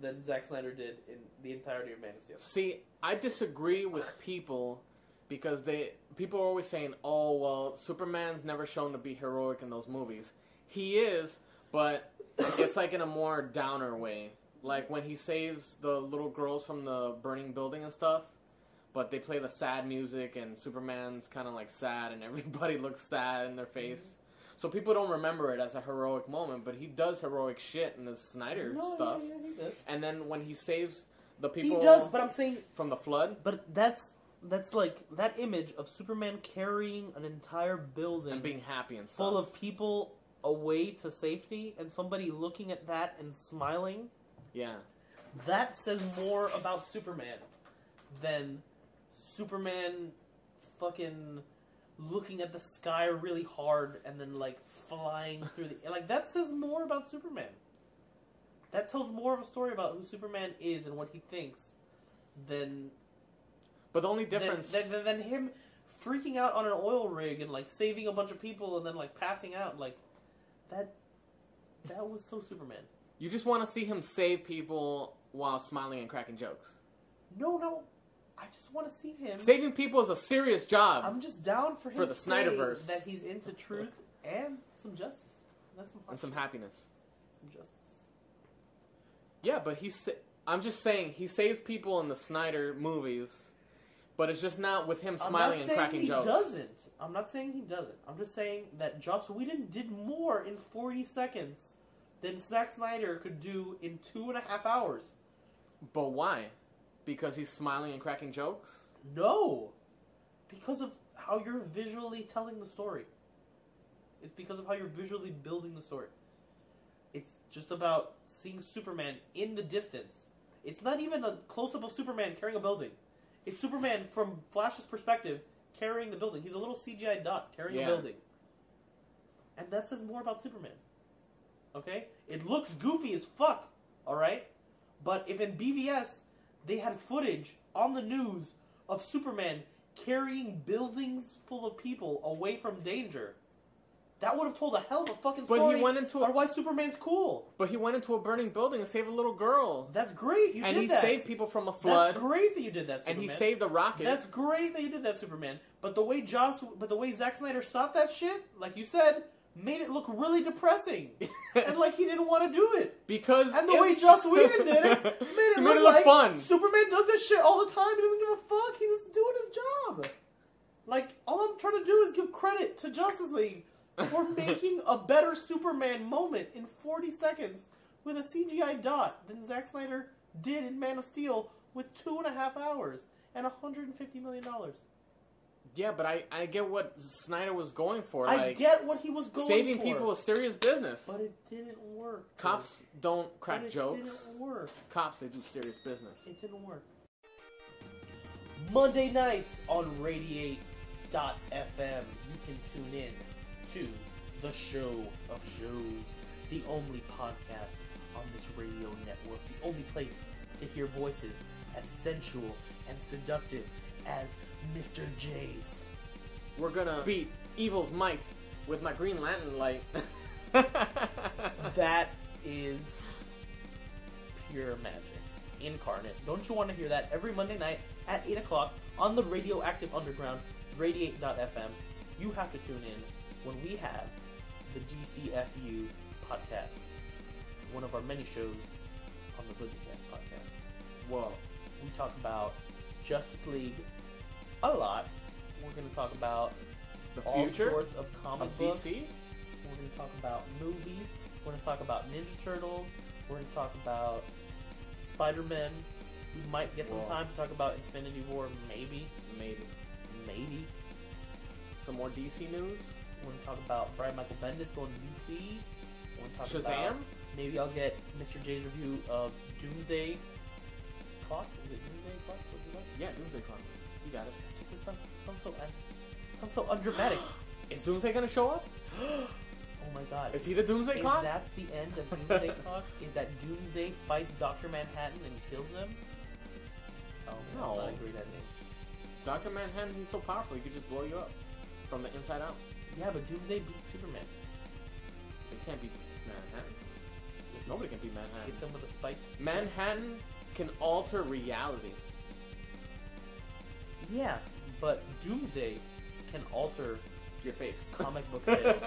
than Zack Snyder did in the entirety of Man of Steel. See, I disagree with people because they people are always saying, "Oh, well, Superman's never shown to be heroic in those movies." He is, but it's like in a more downer way. Like when he saves the little girls from the burning building and stuff, but they play the sad music and Superman's kind of like sad and everybody looks sad in their face. So people don't remember it as a heroic moment, but he does heroic shit in the Snyder No, stuff. Yeah, yeah, he does. And then when he saves the people, He does, but I'm saying, from the flood, but that's that's like that image of Superman carrying an entire building and being happy and stuff. full of people away to safety, and somebody looking at that and smiling. yeah. That says more about Superman than Superman fucking looking at the sky really hard and then like flying through the like that says more about Superman. That tells more of a story about who Superman is and what he thinks than But the only difference, than, than, than him freaking out on an oil rig and like saving a bunch of people and then like passing out like that that was so Superman. you just want to see him save people while smiling and cracking jokes. No, no. I just want to see him Saving people is a serious job. I'm just down for him For the Snyderverse. that he's into truth and some justice. That's some and some happiness. some justice. Yeah, but he's. I'm just saying he saves people in the Snyder movies, but it's just not with him I'm smiling not and saying cracking he jokes. doesn't. I'm not saying he doesn't. I'm just saying that Joss Whedon did more in 40 seconds than Zack Snyder could do in two and a half hours. But why? Because he's smiling and cracking jokes. No, because of how you're visually telling the story. It's because of how you're visually building the story. It's just about seeing Superman in the distance. It's not even a close up of Superman carrying a building. It's Superman from Flash's perspective carrying the building. He's a little CGI dot carrying Yeah. a building. And that says more about Superman. Okay? It looks goofy as fuck, alright? But if in BVS they had footage on the news of Superman carrying buildings full of people away from danger, that would have told a hell of a fucking But he story went into a- why Superman's cool. But he went into a burning building and saved a little girl, That's great. You and did he that. saved people from a flood, That's great that you did that, and Superman. he saved the rocket. That's great that you did that, Superman. But the way Joss, but the way Zack Snyder shot that shit, like you said, made it look really depressing, and like he didn't want to do it. because And the way Joss Whedon did it, made it look made it like fun. Superman does this shit all the time. He doesn't give a fuck. He's just doing his job. Like all I'm trying to do is give credit to Justice League for making a better Superman moment in 40 seconds with a CGI dot than Zack Snyder did in Man of Steel with two and a half hours and 150 million dollars. Yeah, but I, I get what Snyder was going for. I like get what he was going saving for, Saving people is serious business. but it didn't work. Cops don't crack it jokes. didn't work. Cops they do serious business. It didn't work. Monday nights on Radiate.fm, you can tune in to the show of shows, the only podcast on this radio network, the only place to hear voices as sensual and seductive as Mr. J's. We're gonna beat evil's might with my Green Lantern light. That is pure magic incarnate. Don't you want to hear that every Monday night at 8 o'clock on the Radioactive Underground, radiate.fm? You have to tune in when we have the DCFU podcast, one of our many shows on the Goodcast podcast. Whoa. We talk about Justice League a lot. We're going to talk about The all future sorts of comic of books. DC? We're going to talk about movies. We're going to talk about Ninja Turtles. We're going to talk about Spider Man. We might get some Whoa. time to talk about Infinity War, maybe. maybe Maybe. some more DC news. We're going to talk about Brian Michael Bendis going to DC. We're going to talk Shazam. about. Maybe I'll get Mr. J's review of Doomsday Clock. Is it Doomsday Clock? What's it called? Yeah, Doomsday Clock. You got it. It just it sounds, so sounds so undramatic. Is Doomsday gonna show up? oh my god. Is he the Doomsday If Clock? that's the end of Doomsday Clock, is that Doomsday fights Doctor Manhattan and kills him? Oh, that's No. not a great ending. Doctor Manhattan, he's so powerful he could just blow you up from the inside out. Yeah, but Doomsday beat Superman. It can't be Manhattan. If Nobody can beat Manhattan. hits him with a spike. Manhattan can alter reality. Yeah, but Doomsday can alter Your face. comic book sales.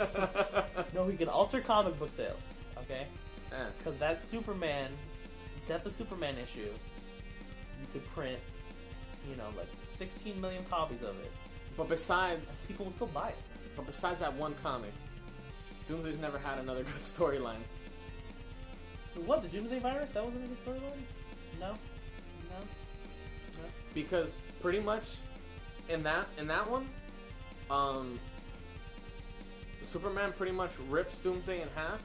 no, he can alter comic book sales. Okay, ah. because that Superman, Death of Superman issue, you could print, you know, like 16 million copies of it. But besides, People will still buy it. but besides that one comic, Doomsday's never had another good storyline. What the Doomsday virus? That wasn't a good storyline. No, no. because pretty much in that in that one, um, Superman pretty much rips Doomsday in half.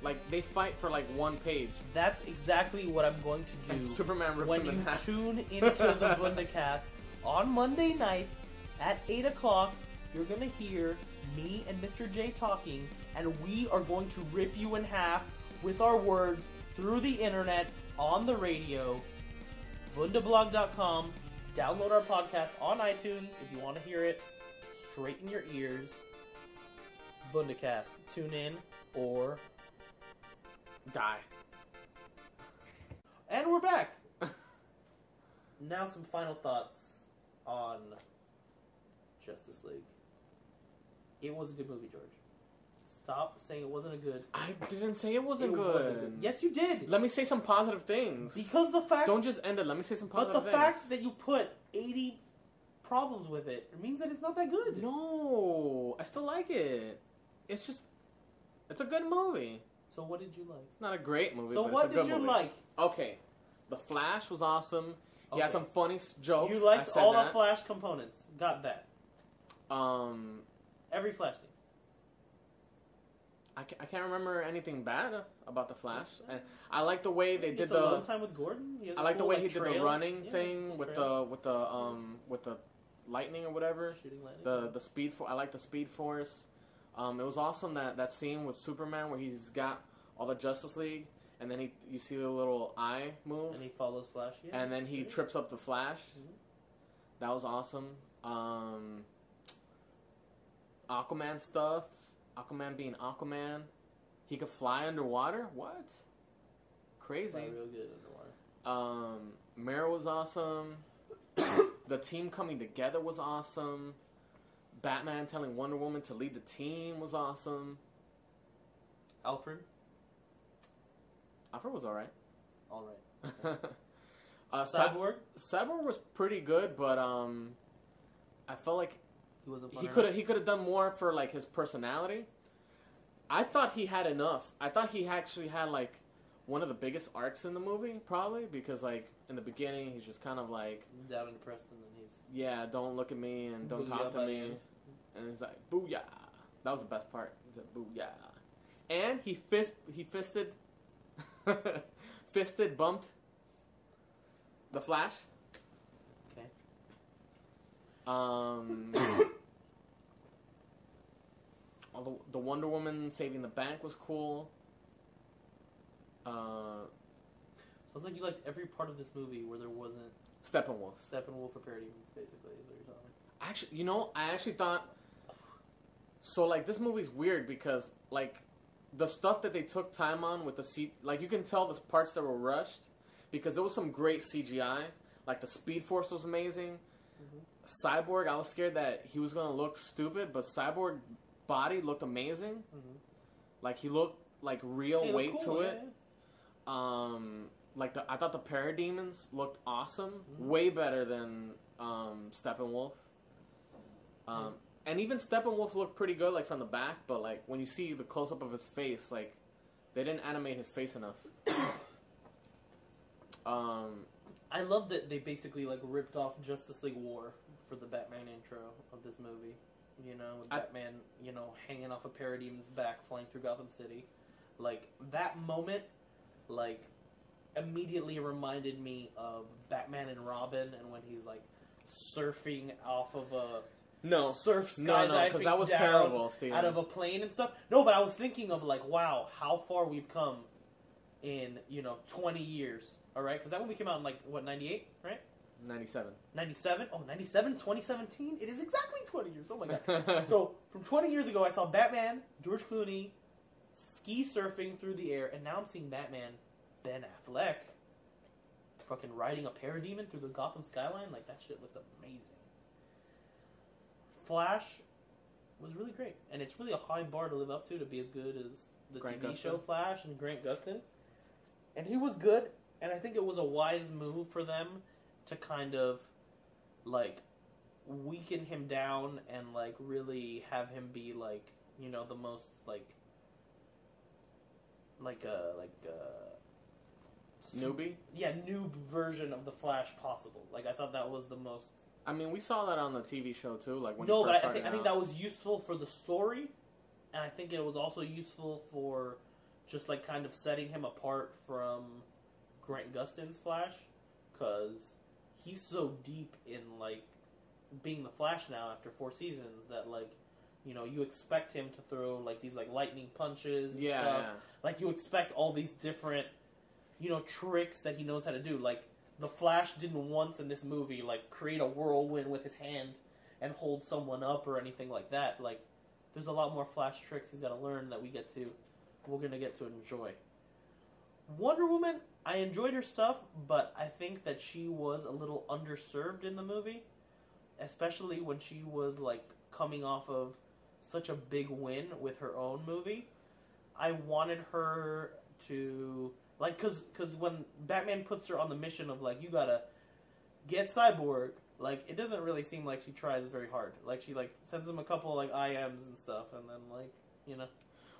Like they fight for like one page, That's exactly what I'm going to do. and Superman rips when him you in half. tune into the Vundacast on Monday nights at 8 o'clock, you're going to hear me and Mr. J talking, and we are going to rip you in half with our words through the internet, on the radio, Vundablog.com. Download our podcast on iTunes if you want to hear it straight in your ears. Vundacast. Tune in or. Die. And we're back! now, some final thoughts on Justice League. It was a good movie, George. Stop saying it wasn't a good. I didn't say it wasn't it good. wasn't Yes, you did. Let me say some positive things. because the fact, Don't just end it. Let me say some positive. Things. But the things. fact that you put eighty problems with it means that it's not that good. No, I still like it. It's just, it's a good movie. So what did you like? It's not a great movie. So what did good you movie. like? Okay, The Flash was awesome. He had some funny jokes. You liked all that. the Flash components. Got that. Um, Every Flash thing. I can't, I can't remember anything bad about the Flash, and I like the way they did the. time with Gordon. I like the way like, he did the running Yeah, thing a with trail. the with the um with the lightning or whatever. shooting lightning. The the speed for I like the speed force. Um, it was awesome that that scene with Superman where he's got all the Justice League, and then he you see the little eye move, and he follows Flash. Yeah, and then he great. trips up the Flash. Mhm. That was awesome. Um, Aquaman stuff. Aquaman being Aquaman. He could fly underwater. What? Crazy. Fly real good underwater. Um, Mera was awesome. the team coming together was awesome. Batman telling Wonder Woman to lead the team was awesome. Alfred, Alfred was alright. all right. uh, Cy- Cyborg, Cyborg was pretty good, but um, I felt like he wasn't. fun he could have he could have done more for like his personality. I thought he had enough. I thought he actually had like one of the biggest arcs in the movie, probably because like in the beginning he's just kind of like, down and depressed, and then he's yeah, don't look at me and don't talk to me, end. and he's like, booyah. That was the best part. He said, booyah, and he fist he fisted, fisted bumped the Flash. Um, the, the Wonder Woman saving the bank was cool. Uh, Sounds like you liked every part of this movie where there wasn't Steppenwolf. Steppenwolf or parademons, basically, is what you're telling me. Actually, you know, I actually thought. So like this movie's weird because like the stuff that they took time on with the C, like you can tell the parts that were rushed because there was some great CGI. Like the Speed Force was amazing. Cyborg, I was scared that he was gonna look stupid, but Cyborg body looked amazing. Mhm. Like he looked like real Hey, weight cool, to yeah, it. Um, like the I thought the Parademons looked awesome, Mhm. way better than um, Steppenwolf. Um, and even Steppenwolf looked pretty good, like from the back. But like when you see the close up of his face, like they didn't animate his face enough. um, I love that they basically like ripped off Justice League War for the Batman intro of this movie. You know, with I- Batman, you know, hanging off a parademon's back, flying through Gotham City. Like that moment, like immediately reminded me of Batman and Robin, and when he's like surfing off of a no, surf no, skydiving no, because that was down terrible, Stephen. out of a plane and stuff. No, but I was thinking of like, wow, how far we've come in you know twenty years. All right, because that movie came out in like what ninety eight, right? Ninety-seven. 97? Oh, 97? 2017? It is exactly 20 years. Oh my god. so, from 20 years ago, I saw Batman, George Clooney, ski surfing through the air, and now I'm seeing Batman, Ben Affleck, fucking riding a parademon through the Gotham skyline. Like that shit looked amazing. Flash was really great, and it's really a high bar to live up to to be as good as the Grant TV Gustin. show Flash and Grant Gustin. And he was good, and I think it was a wise move for them to kind of like weaken him down and like really have him be like you know the most like like a like a Newbie. yeah noob version of the Flash possible. Like I thought that was the most I mean, we saw that on the TV show too. Like when no, but I, I think I think that was useful for the story, and I think it was also useful for just like kind of setting him apart from Grant Gustin's Flash, because he's so deep in like being the Flash now after four seasons that like you know you expect him to throw like these like lightning punches and yeah, stuff. yeah. Like you expect all these different, you know, tricks that he knows how to do. Like the Flash didn't once in this movie like create a whirlwind with his hand and hold someone up or anything like that. Like there's a lot more Flash tricks he's got to learn that we get to, we're gonna get to enjoy. Wonder Woman, I enjoyed her stuff, but I think that she was a little underserved in the movie, especially when she was like coming off of such a big win with her own movie. I wanted her to like cuz cuz when Batman puts her on the mission of like you got to get Cyborg, like it doesn't really seem like she tries very hard. Like she like sends him a couple like IMs and stuff and then like, you know,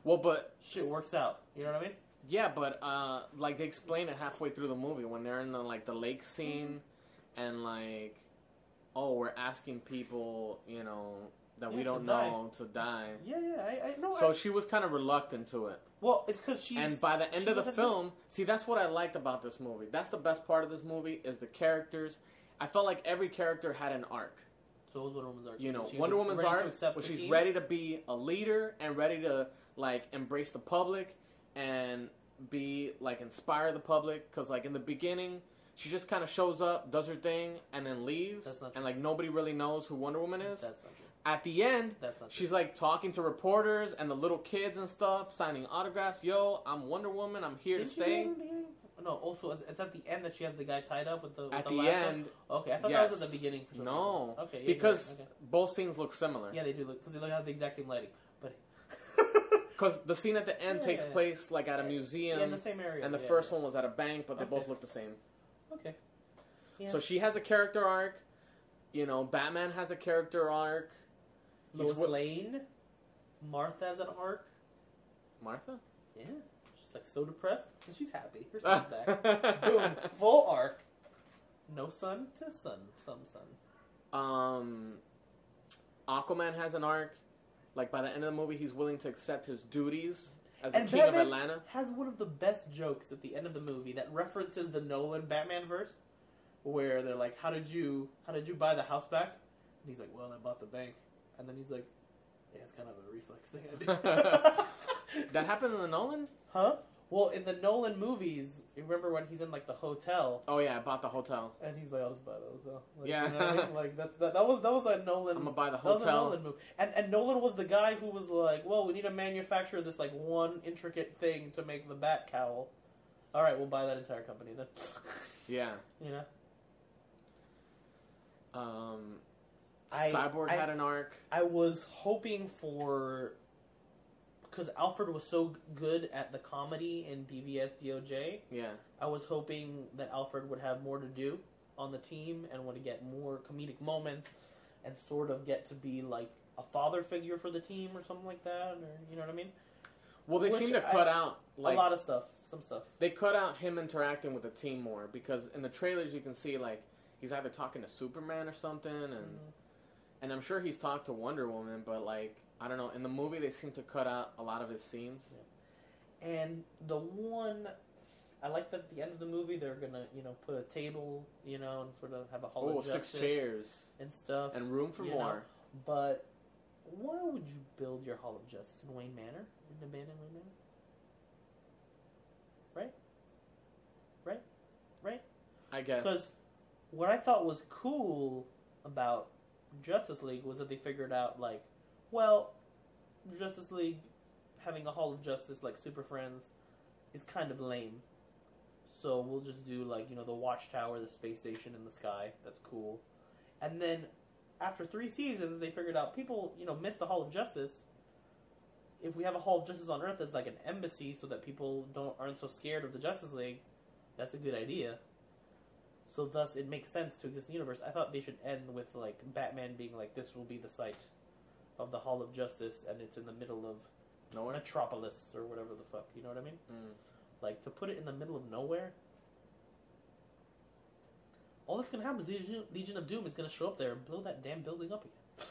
Well, but shit works out. You know what I mean? Yeah, but uh, like they explain it halfway through the movie when they're in the like the lake scene, and like, oh, we're asking people, you know, that we Yeah, to don't die. know to die. Yeah, yeah, I, I know. So I, she was kind of reluctant to it. well, it's cuz she's and by the end of the film, see, that's what I liked about this movie. That's the best part of this movie is the characters. I felt like every character had an arc. So was Wonder Woman's arc. You know, She was Wonder Woman's arc, where she's team. ready to be a leader and ready to like embrace the public and be like inspire the public. Because like in the beginning, she just kind of shows up, does her thing, and then leaves, That's not and like nobody really knows who Wonder Woman is. That's not true. At the end, That's not true. she's like talking to reporters and the little kids and stuff, signing autographs. Yo, I'm Wonder Woman. I'm here Didn't to stay. that in the beginning? No, also it's, at the end that she has the guy tied up with the with At the, the end, Okay, I thought that was yes. at the beginning. No, reason. Okay, yeah, because yeah, okay. both scenes look similar. yeah, they do look because they look have the exact same lighting, Because the scene at the end Yeah, takes yeah, yeah. place like at a museum, in the same area. and the first one was at a bank, but they Okay. both look the same. Okay. So she has a character arc. You know, Batman has a character arc. He's Lois wi- Lane, Martha has an arc. Martha. Yeah, she's like so depressed, and she's happy. Her son's back. Boom, full arc. No son to son, some son. Um, Aquaman has an arc. Like by the end of the movie, he's willing to accept his duties as the And king Batman of Atlanta. has one of the best jokes at the end of the movie that references the Nolan Batman verse, where they're like, "How did you how did you buy the house back?" And he's like, "Well, I bought the bank." And then he's like, "Yeah, it's kind of a reflex thing I do." That happened in the Nolan. huh? Well, in the Nolan movies, you remember when he's in like the hotel Oh yeah, I bought the hotel. and he's like, "I'll just buy the hotel." Like, Yeah. you know I mean? like that, that. That was that was a Nolan. I'm gonna buy the That was a. Nolan movie. And and Nolan was the guy who was like, "Well, we need to manufacture this like one intricate thing to make the bat cowl." All right, we'll buy that entire company then. Yeah. you know, Um, I- Cyborg I- had an arc. I was hoping for because Alfred was so good at the comedy in BVS DOJ. Yeah. I was hoping that Alfred would have more to do on the team and would get more comedic moments and sort of get to be like a father figure for the team or something like that, or you know what I mean? Well, they Which seem to I- cut out like a lot of stuff, some stuff. they cut out him interacting with the team more because in the trailers you can see like he's either talking to Superman or something, and Mhm. and I'm sure he's talked to Wonder Woman, but like I don't know. In the movie, they seem to cut out a lot of his scenes. And the one, I like that at the end of the movie they're gonna, you know, put a table, you know, and sort of have a hall Oh, of six justice chairs and stuff. and room for more. know. But why would you build your hall of justice in Wayne Manor, in abandoned Wayne Manor? Right, right, right. I guess. Because what I thought was cool about Justice League was that they figured out, like, well, Justice League having a Hall of Justice like Super Friends is kind of lame. So we'll just do like you know the Watchtower, the space station in the sky. That's cool. And then after three seasons, they figured out people you know miss the Hall of Justice. If we have a Hall of Justice on Earth as like an embassy, so that people don't aren't so scared of the Justice League, that's a good idea. So thus, it makes sense to exist in the universe. I thought they should end with like Batman being like, "This will be the site of the Hall of Justice," and it's in the middle of Nowhere. Metropolis or whatever the fuck. You know what I mean? Mm. Like to put it in the middle of nowhere. All that's gonna happen is Legion, Legion of Doom is gonna show up there and blow that damn building up again.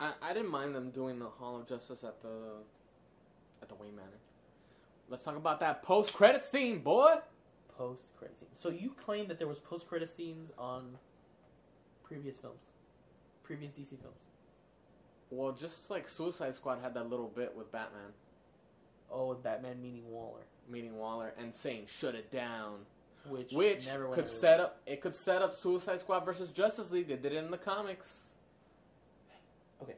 I, I didn't mind them doing the Hall of Justice at the at the Wayne Manor. Let's talk about that post credit scene, boy. Post credit scene. So you claim that there was post credit scenes on previous films, previous DC films. Well, just like Suicide Squad had that little bit with Batman Oh, with Batman meaning Waller, meeting Waller and saying "shut it down," which which never could set up it could set up Suicide Squad versus Justice League. They did it in the comics. Okay,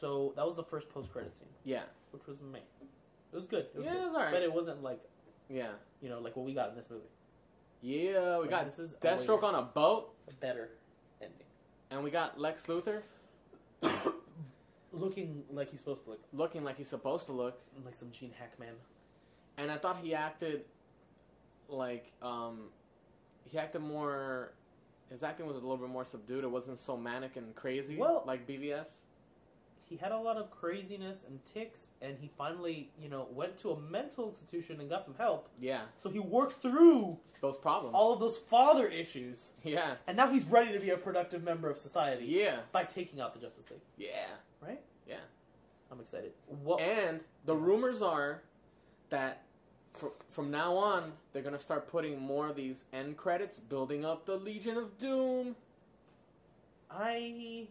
so that was the first post credit scene, Yeah, which was meh. It was good. It was Yeah, good. it was alright. But it wasn't like yeah, you know like what we got in this movie. yeah. We Like, got this is Deathstroke way- on a boat, A better ending. and we got Lex Luthor Looking like he's supposed to look, looking like he's supposed to look. like some Gene Hackman. and I thought he acted like um, he acted more. His acting was a little bit more subdued. It wasn't so manic and crazy Well- like BVS. He had a lot of craziness and ticks, and he finally, you know, went to a mental institution and got some help. Yeah, So he worked through those problems. all of those father issues, yeah, and now he's ready to be a productive member of society yeah, by taking out the Justice League. yeah. Yeah. I'm excited. What? And the rumors are that fr- from now on they're gonna start putting more of these end credits, building up the Legion of Doom. I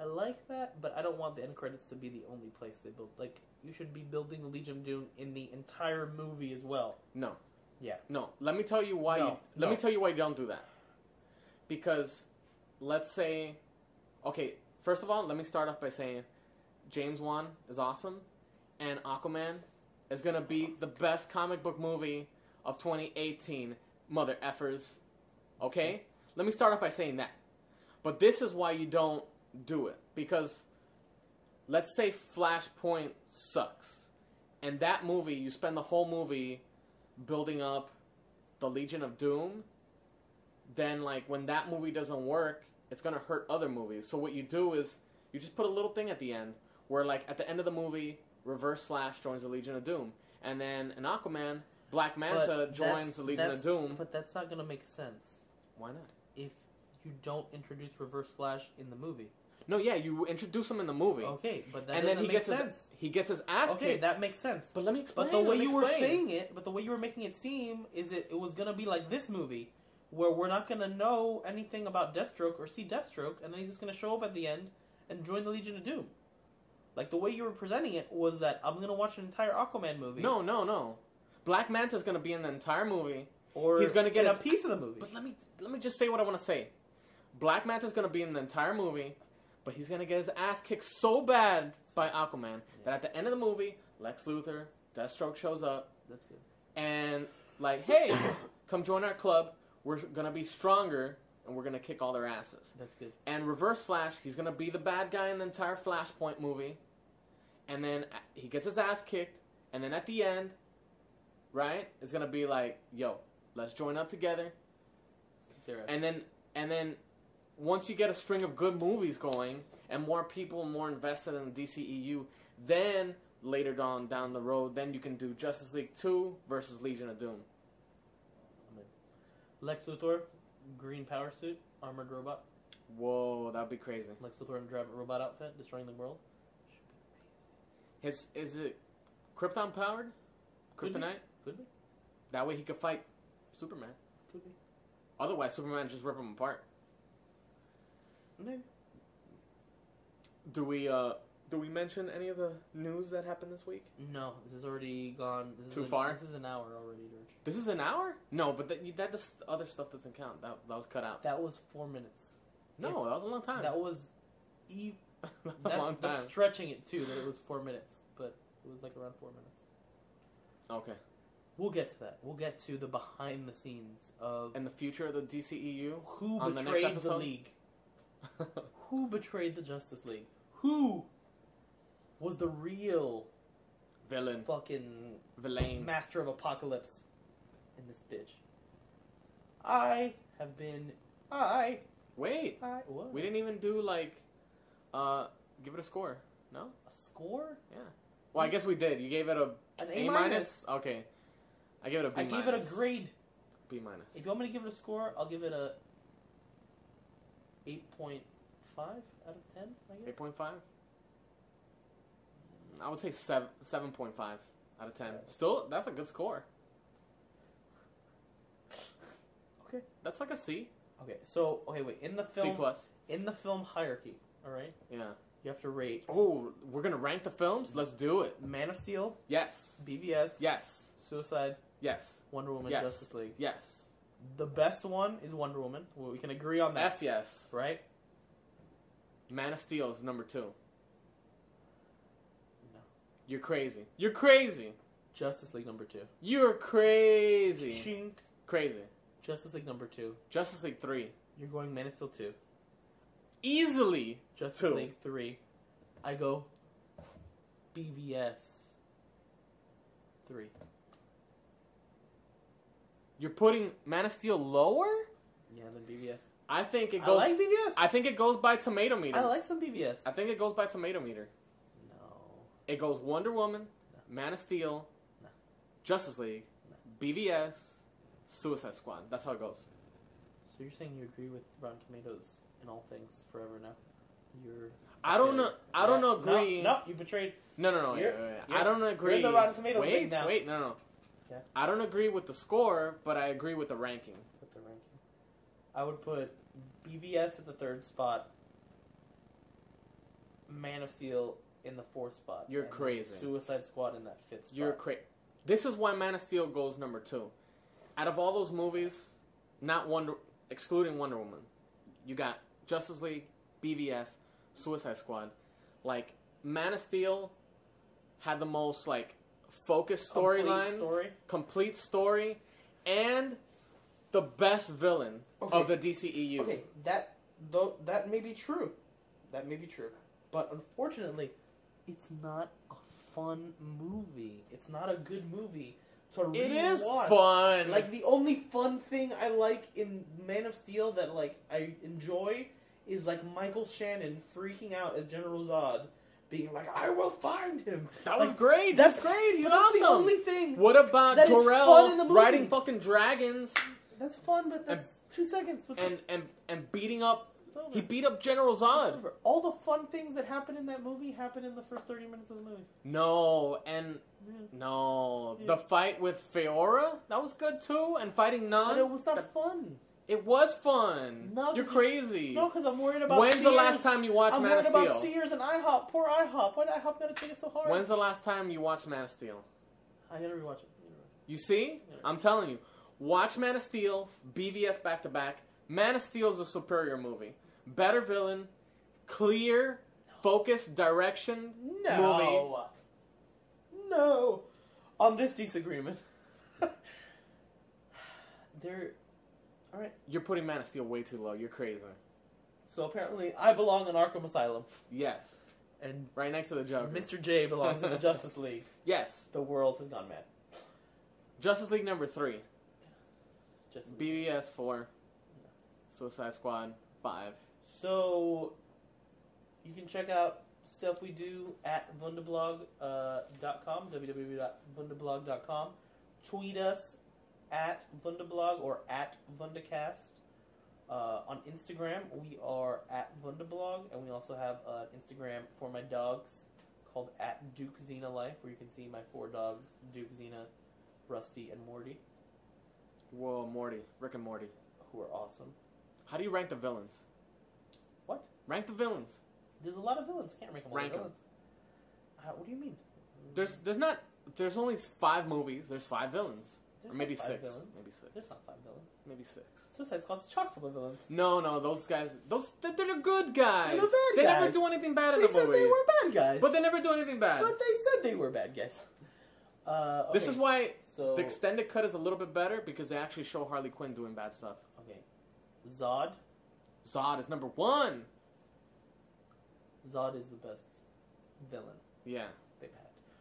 I like that, but I don't want the end credits to be the only place they build. Like you should be building the Legion of Doom in the entire movie as well. No. Yeah. No. Let me tell you why. No, you, let no. me tell you why you don't do that. Because, let's say, okay. First of all, let me start off by saying, James Wan is awesome, and Aquaman is gonna be the best comic book movie of 2018. Mother effers. Okay. Let me start off by saying that. But this is why you don't do it because, let's say Flashpoint sucks, and that movie you spend the whole movie building up the Legion of Doom, then like when that movie doesn't work, it's gonna hurt other movies. So what you do is you just put a little thing at the end where like at the end of the movie, Reverse Flash joins the Legion of Doom, and then in Aquaman, Black Manta But joins the Legion of Doom. But that's not gonna make sense Why not? if you don't introduce Reverse Flash in the movie. No, yeah, you introduce him in the movie, Okay, but that and doesn't then he make gets sense. his he gets his ass okay, kicked. that makes sense. but let me explain. But the way you were saying it, but the way you were making it seem is it it was gonna be like this movie, where we're not gonna know anything about Deathstroke or see Deathstroke, and then he's just gonna show up at the end and join the Legion of Doom. Like the way you were presenting it was that I'm gonna watch an entire Aquaman movie. No, no, no. Black Manta's gonna be in the entire movie. or he's gonna get in a piece of the movie. But let me let me just say what I want to say. Black Manta's gonna be in the entire movie, but he's gonna get his ass kicked so bad by Aquaman that at the end of the movie, Lex Luthor, Deathstroke shows up, That's good. and like, hey, come join our club. We're gonna be stronger, and we're gonna kick all their asses. That's good. And Reverse Flash, he's gonna be the bad guy in the entire Flashpoint movie, and then uh, he gets his ass kicked, and then at the end, right, it's gonna be like, yo, let's join up together. Kick their ass. And then and then once you get a string of good movies going and more people more invested in the DCEU, then later on down the road, then you can do Justice League 2 versus Legion of Doom. Lex Luthor, green power suit, armored robot. Whoa, that'd be crazy. Lex Luthor in a robot outfit, destroying the world. His is it Krypton powered? Could be. Kryptonite? Could be. That way he could fight Superman. Could be. Otherwise Superman just rip him apart. Maybe. Do we uh do we mention any of the news that happened this week? No, this is already gone. This is Too an- far? This is an hour already, George. This is an hour? No, but that, that this other stuff doesn't count. That that was cut out. That was four minutes. No, that was a long time. That was e- That's that, a long time. That's stretching it too. That it was four minutes. but it was like around four minutes. Okay. We'll get to that. We'll get to the behind the scenes of And the future of the DCEU. who on the betrayed the league. Who betrayed the Justice League? Who was the real Villain. fucking Villain. master of apocalypse in this bitch? I have been. I. Wait. I. What? We didn't even do like, uh, give it a score. No. A score? Yeah. Well, I guess we did. You gave it a An A A minus. Okay. I gave it a B I gave it a grade. B minus. If you want me to give it a score, I'll give it a 8.5 out of 10, I guess. Eight point five. I would say seven seven point five out of ten. Still, that's a good score. Okay. That's like a C. Okay, so okay, wait. In the film, C plus. in the film hierarchy, all right, Yeah. you have to rate Oh, we're gonna rank the films. Let's do it. Man of Steel, Yes. BVS, Yes. Suicide, Yes. Wonder Woman, Yes. Justice League. Yes. The best one is Wonder Woman. Well, we can agree on that, F yes. right? Man of Steel is number two. You're crazy. You're crazy. Justice League number two. You're crazy. Chink. Crazy. Justice League number two. Justice League three. You're going Man of Steel two. Easily. Justice Two. League three. I go BVS three. You're putting Man of Steel lower? Yeah, than BVS. I think it goes. I like BVS. I think it goes by tomato meter. I like some BVS. I think it goes by tomato meter. No. It goes Wonder Woman, Man of Steel, No. Justice League, BVS, Suicide Squad. That's how it goes. So you're saying you agree with Rotten Tomatoes in all things forever now? You're. I don't know- I don't Yeah. agree. No, no, you betrayed. No, no, no. You're- yeah, yeah, yeah. you're- I don't you're agree. in the Rotten Tomatoes wait, league now. wait, no, no. Yeah. I don't agree with the score, but I agree with the ranking. Put the ranking. I would put BVS at the third spot. Man of Steel in the fourth spot. You're crazy. Suicide Squad in that fifth spot. You're crazy. This is why Man of Steel goes number two. Out of all those movies, not Wonder, excluding Wonder Woman, you got Justice League, BVS, Suicide Squad. Like Man of Steel had the most like focused storyline, Story. complete story, and the best villain Okay. of the DCEU. Okay, that though that may be true. That may be true. But unfortunately, it's not a fun movie. It's not a good movie to It is rewatch. fun. Like the only fun thing I like in Man of Steel that like I enjoy is like Michael Shannon freaking out as General Zod, being like, "I will find him." that was Like, great. That's great. He's awesome. the only thing. What about That is fun in Jor-El the movie. riding fucking dragons That's fun, but that's two seconds. And, and and beating up? It's over. He beat up General Zod. All the fun things that happen in that movie happen in the first thirty minutes of the movie. No, and Yeah. no, Yeah. the fight with Faora that was good too, and fighting Nun. But it was not that- fun. it was fun. No, You're you- crazy. No, because I'm worried about. When's the Sears. last time you watched I'm Man worried of about Steel? Sears and IHOP. Poor IHOP. Why did IHOP gotta take it so hard? When's the last time you watched Man of Steel? I gotta rewatch it. You see, I'm telling you, watch Man of Steel, BVS back to back. Man of Steel is a superior movie, better villain, clear, focused direction movie. No. No. On this disagreement. there. All right. You're putting Man of Steel way too low. You're crazy. So apparently, I belong in Arkham Asylum, Yes, and right next to the Joker. Mr. J belongs in the Justice League. Yes, The world has gone mad. Justice League number three, Just BVS four, Suicide Squad five. So you can check out stuff we do at Vundablog, uh, dot com, www.vundablog.com. Tweet us at Vundablog or at Vundacast. Uh, on Instagram, we are at Vundablog, and we also have an Instagram for my dogs called at Duke Xena Life, where you can see my four dogs, Duke Xena, Rusty, and Morty, Whoa, Morty, Rick and Morty. who are awesome. How do you rank the villains? What? Rank the villains. There's a lot of villains. I can't rank them all Rank 'em. villains. Uh, what do you mean? There's there's not there's only five movies. There's five villains. There's maybe five six. Villains. Maybe six. There's not five villains. Maybe six. Suicide Squad's chock full of villains. No, no, those guys, those they're, they're good guys. They're they never do anything bad in They the said movie. they were bad guys. But they never do anything bad. But they said they were bad guys. Uh, This is why So the extended cut is a little bit better because they actually show Harley Quinn doing bad stuff. okay, Zod. Zod is number one. Zod is the best villain Yeah. they've had.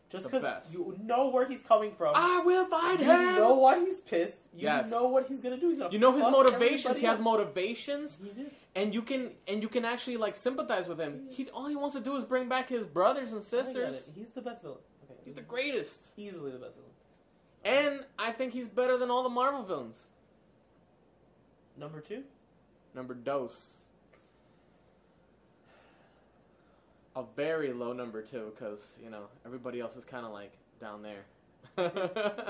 Just because you know where he's coming from. I will fight you him. You know why he's pissed. You Yes. know what he's gonna do. He's gonna You know his motivations. He has motivations, He and you can and you can actually like sympathize with him. He all he wants to do is bring back his brothers and sisters. He's the best villain. Okay, He's the greatest, easily the best villain. and I think he's better than all the Marvel villains. Number two. Number dos. A very low number two, because you know everybody else is kind of like down there.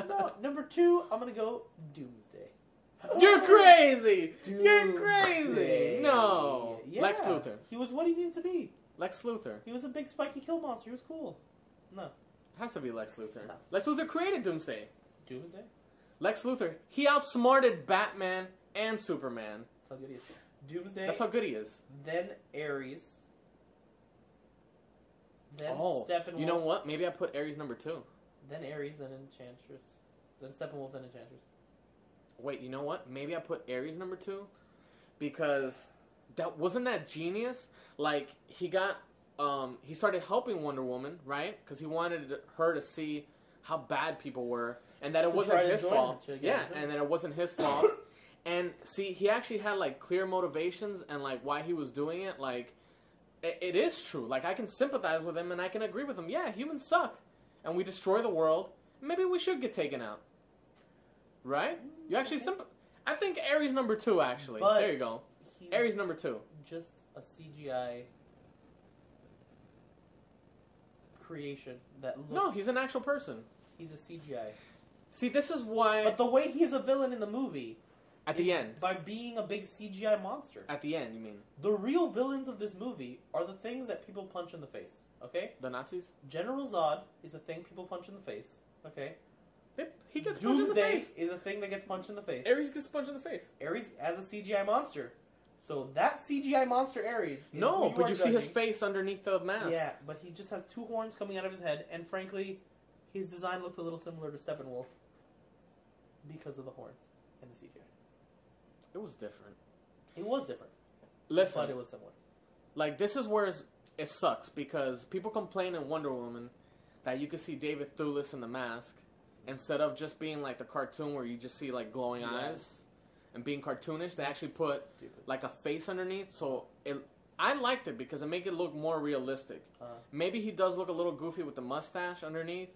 No, number two. I'm gonna go Doomsday. You're oh! crazy. You're crazy. No, Yeah. Lex Luthor. He was what he needed to be. Lex Luthor. He was a big spiky kill monster. He was cool. No, It Has to be Lex Luthor. No. Lex Luthor created Doomsday. Doomsday. Lex Luthor. He outsmarted Batman and Superman. That's how good he is. Doomsday. That's how good he is. Then Ares. Then oh, Steppenwolf. you know what? Maybe I put Ares number two. Then Ares. Then Enchantress. Then Steppenwolf. Then Enchantress. Wait, you know what? Maybe I put Ares number two because that wasn't that genius. Like he got, um, he started helping Wonder Woman, right? Because he wanted her to see how bad people were and that it To wasn't his fault. her, to get Yeah, her to join and that it wasn't his fault. and see, he actually had like clear motivations and like why he was doing it. Like it, it is true. Like I can sympathize with him and I can agree with him. Yeah, humans suck, and we destroy the world. Maybe we should get taken out. Right? You actually sympath. I think Ares number two. Actually, But- there you go. Ares number two. just a CGI creation that looks. No, he's an actual person. he's a CGI. See, this is why But the way he's a villain in the movie at the end, by being a big CGI monster. at the end, you mean The real villains of this movie are the things that people punch in the face. Okay, the Nazis? General Zod is a thing people punch in the face. Okay, Yep, he gets punched in the Doomsday face. is a thing that gets punched in the face. Ares gets punched in the face. Ares as a CGI monster. So that CGI monster Ares. No, you but you see his face underneath the mask. Yeah, but he just has two horns coming out of his head, and frankly, his design looked a little similar to Steppenwolf because of the horns and the CGI. It was different. It was different, Listen, but it was similar. like this is where it sucks because people complain in Wonder Woman that you can see David Thewlis in the mask instead of just being like the cartoon where you just see like glowing Yeah. eyes and being cartoonish. They actually put Stupid. like a face underneath, so it. I liked it because it made it look more realistic. Uh, Maybe he does look a little goofy with the mustache underneath,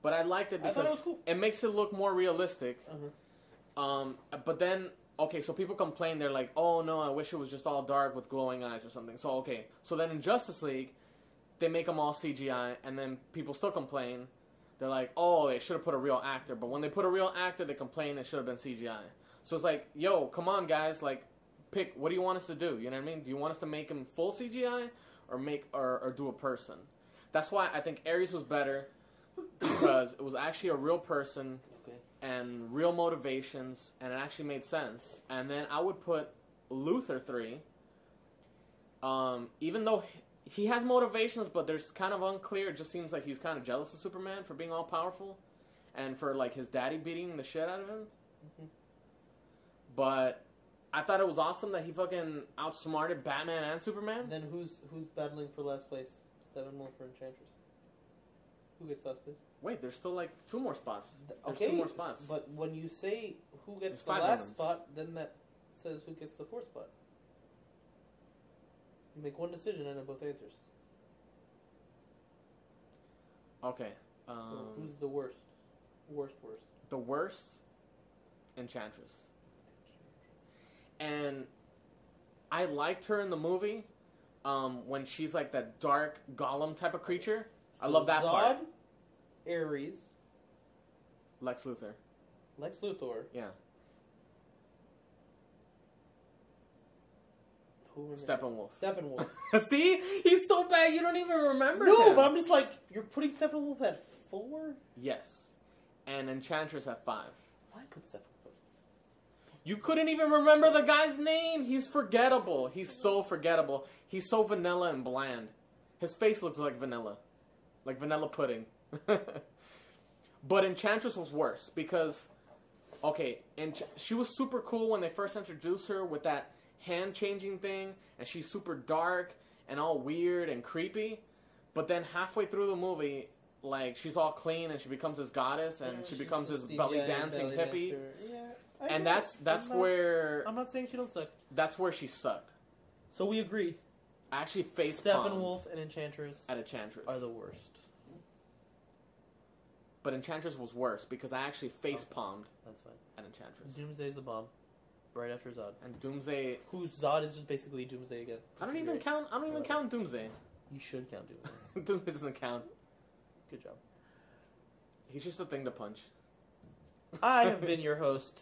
but I liked it because it cool. it makes it look more realistic. uh-huh. Um, but then okay, so people complain. They're like, "Oh no, I wish it was just all dark with glowing eyes or something." So okay, so then in Justice League, they make them all CGI, and then people still complain. They're like, "Oh, they should have put a real actor." But when they put a real actor, they complain it should have been CGI. So it's like, "Yo, come on, guys! Like, pick. What do you want us to do? You know what I mean? Do you want us to make him full CGI or make or, or do a person?" That's why I think Ares was better because it was actually a real person. And real motivations, and it actually made sense. And then I would put Luthor three. Um, even though he- has motivations, but there's kind of unclear. It just seems like he's kind of jealous of Superman for being all powerful, and for like his daddy beating the shit out of him. Mhm. But I thought it was awesome that he fucking outsmarted Batman and Superman. Then who's who's battling for last place? Steppenwolf or Enchantress? Who gets last place? Wait, there's still like two more spots. There's okay, two more spots. But when you say who gets There's the last spot, then that says who gets the fourth spot. You make one decision and have both answers. okay. So Um, who's the worst? Worst, worst. the worst Enchantress. And I liked her in the movie um, when she's like that dark golem type of creature. I love that Zod, part. Ares, Lex Luthor. Lex Luthor. Yeah. Who? Steppenwolf. Steppenwolf. See? He's so bad you don't even remember no, him. but I'm just like, you're putting Steppenwolf at four? Yes. And Enchantress at five. Why put Stephen? You couldn't even remember the guy's name. He's forgettable. He's so forgettable. He's so vanilla and bland. His face looks like vanilla, like vanilla pudding. but Enchantress was worse because, okay, and she was super cool when they first introduced her with that hand changing thing, and she's super dark and all weird and creepy. But then halfway through the movie, like she's all clean and she becomes this goddess and she becomes this belly dancing hippie. Yeah, And get that's that's I'm not- where I'm not saying she don't suck. that's where she sucked. So we agree. I actually face Steppenwolf and Enchantress at Enchantress, are the worst. but Enchantress was worse because I actually face oh, palmed That's fine. at Enchantress. Doomsday's the bomb. Right after Zod. And Doomsday, Whose Zod is just basically Doomsday again. I don't even Great. count. I don't even count Doomsday. You should count Doomsday. Doomsday doesn't count. Good job. He's just a thing to punch. I have been your host,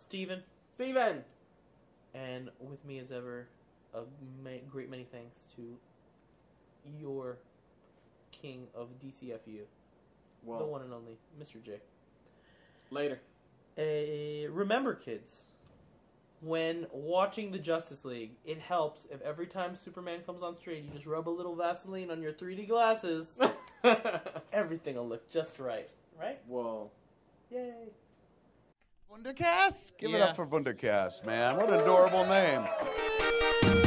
Stephen, Stephen! and with me as ever, a ma- great many thanks to your king of DCFU, the one and only Mr. J. later. Uh, remember, kids, when watching the Justice League, it helps if every time Superman comes on screen, you just rub a little Vaseline on your 3D glasses. Everything will look just right. Right? Whoa. Yay. Vundacast? Give it up for Vundacast, man. What an adorable name.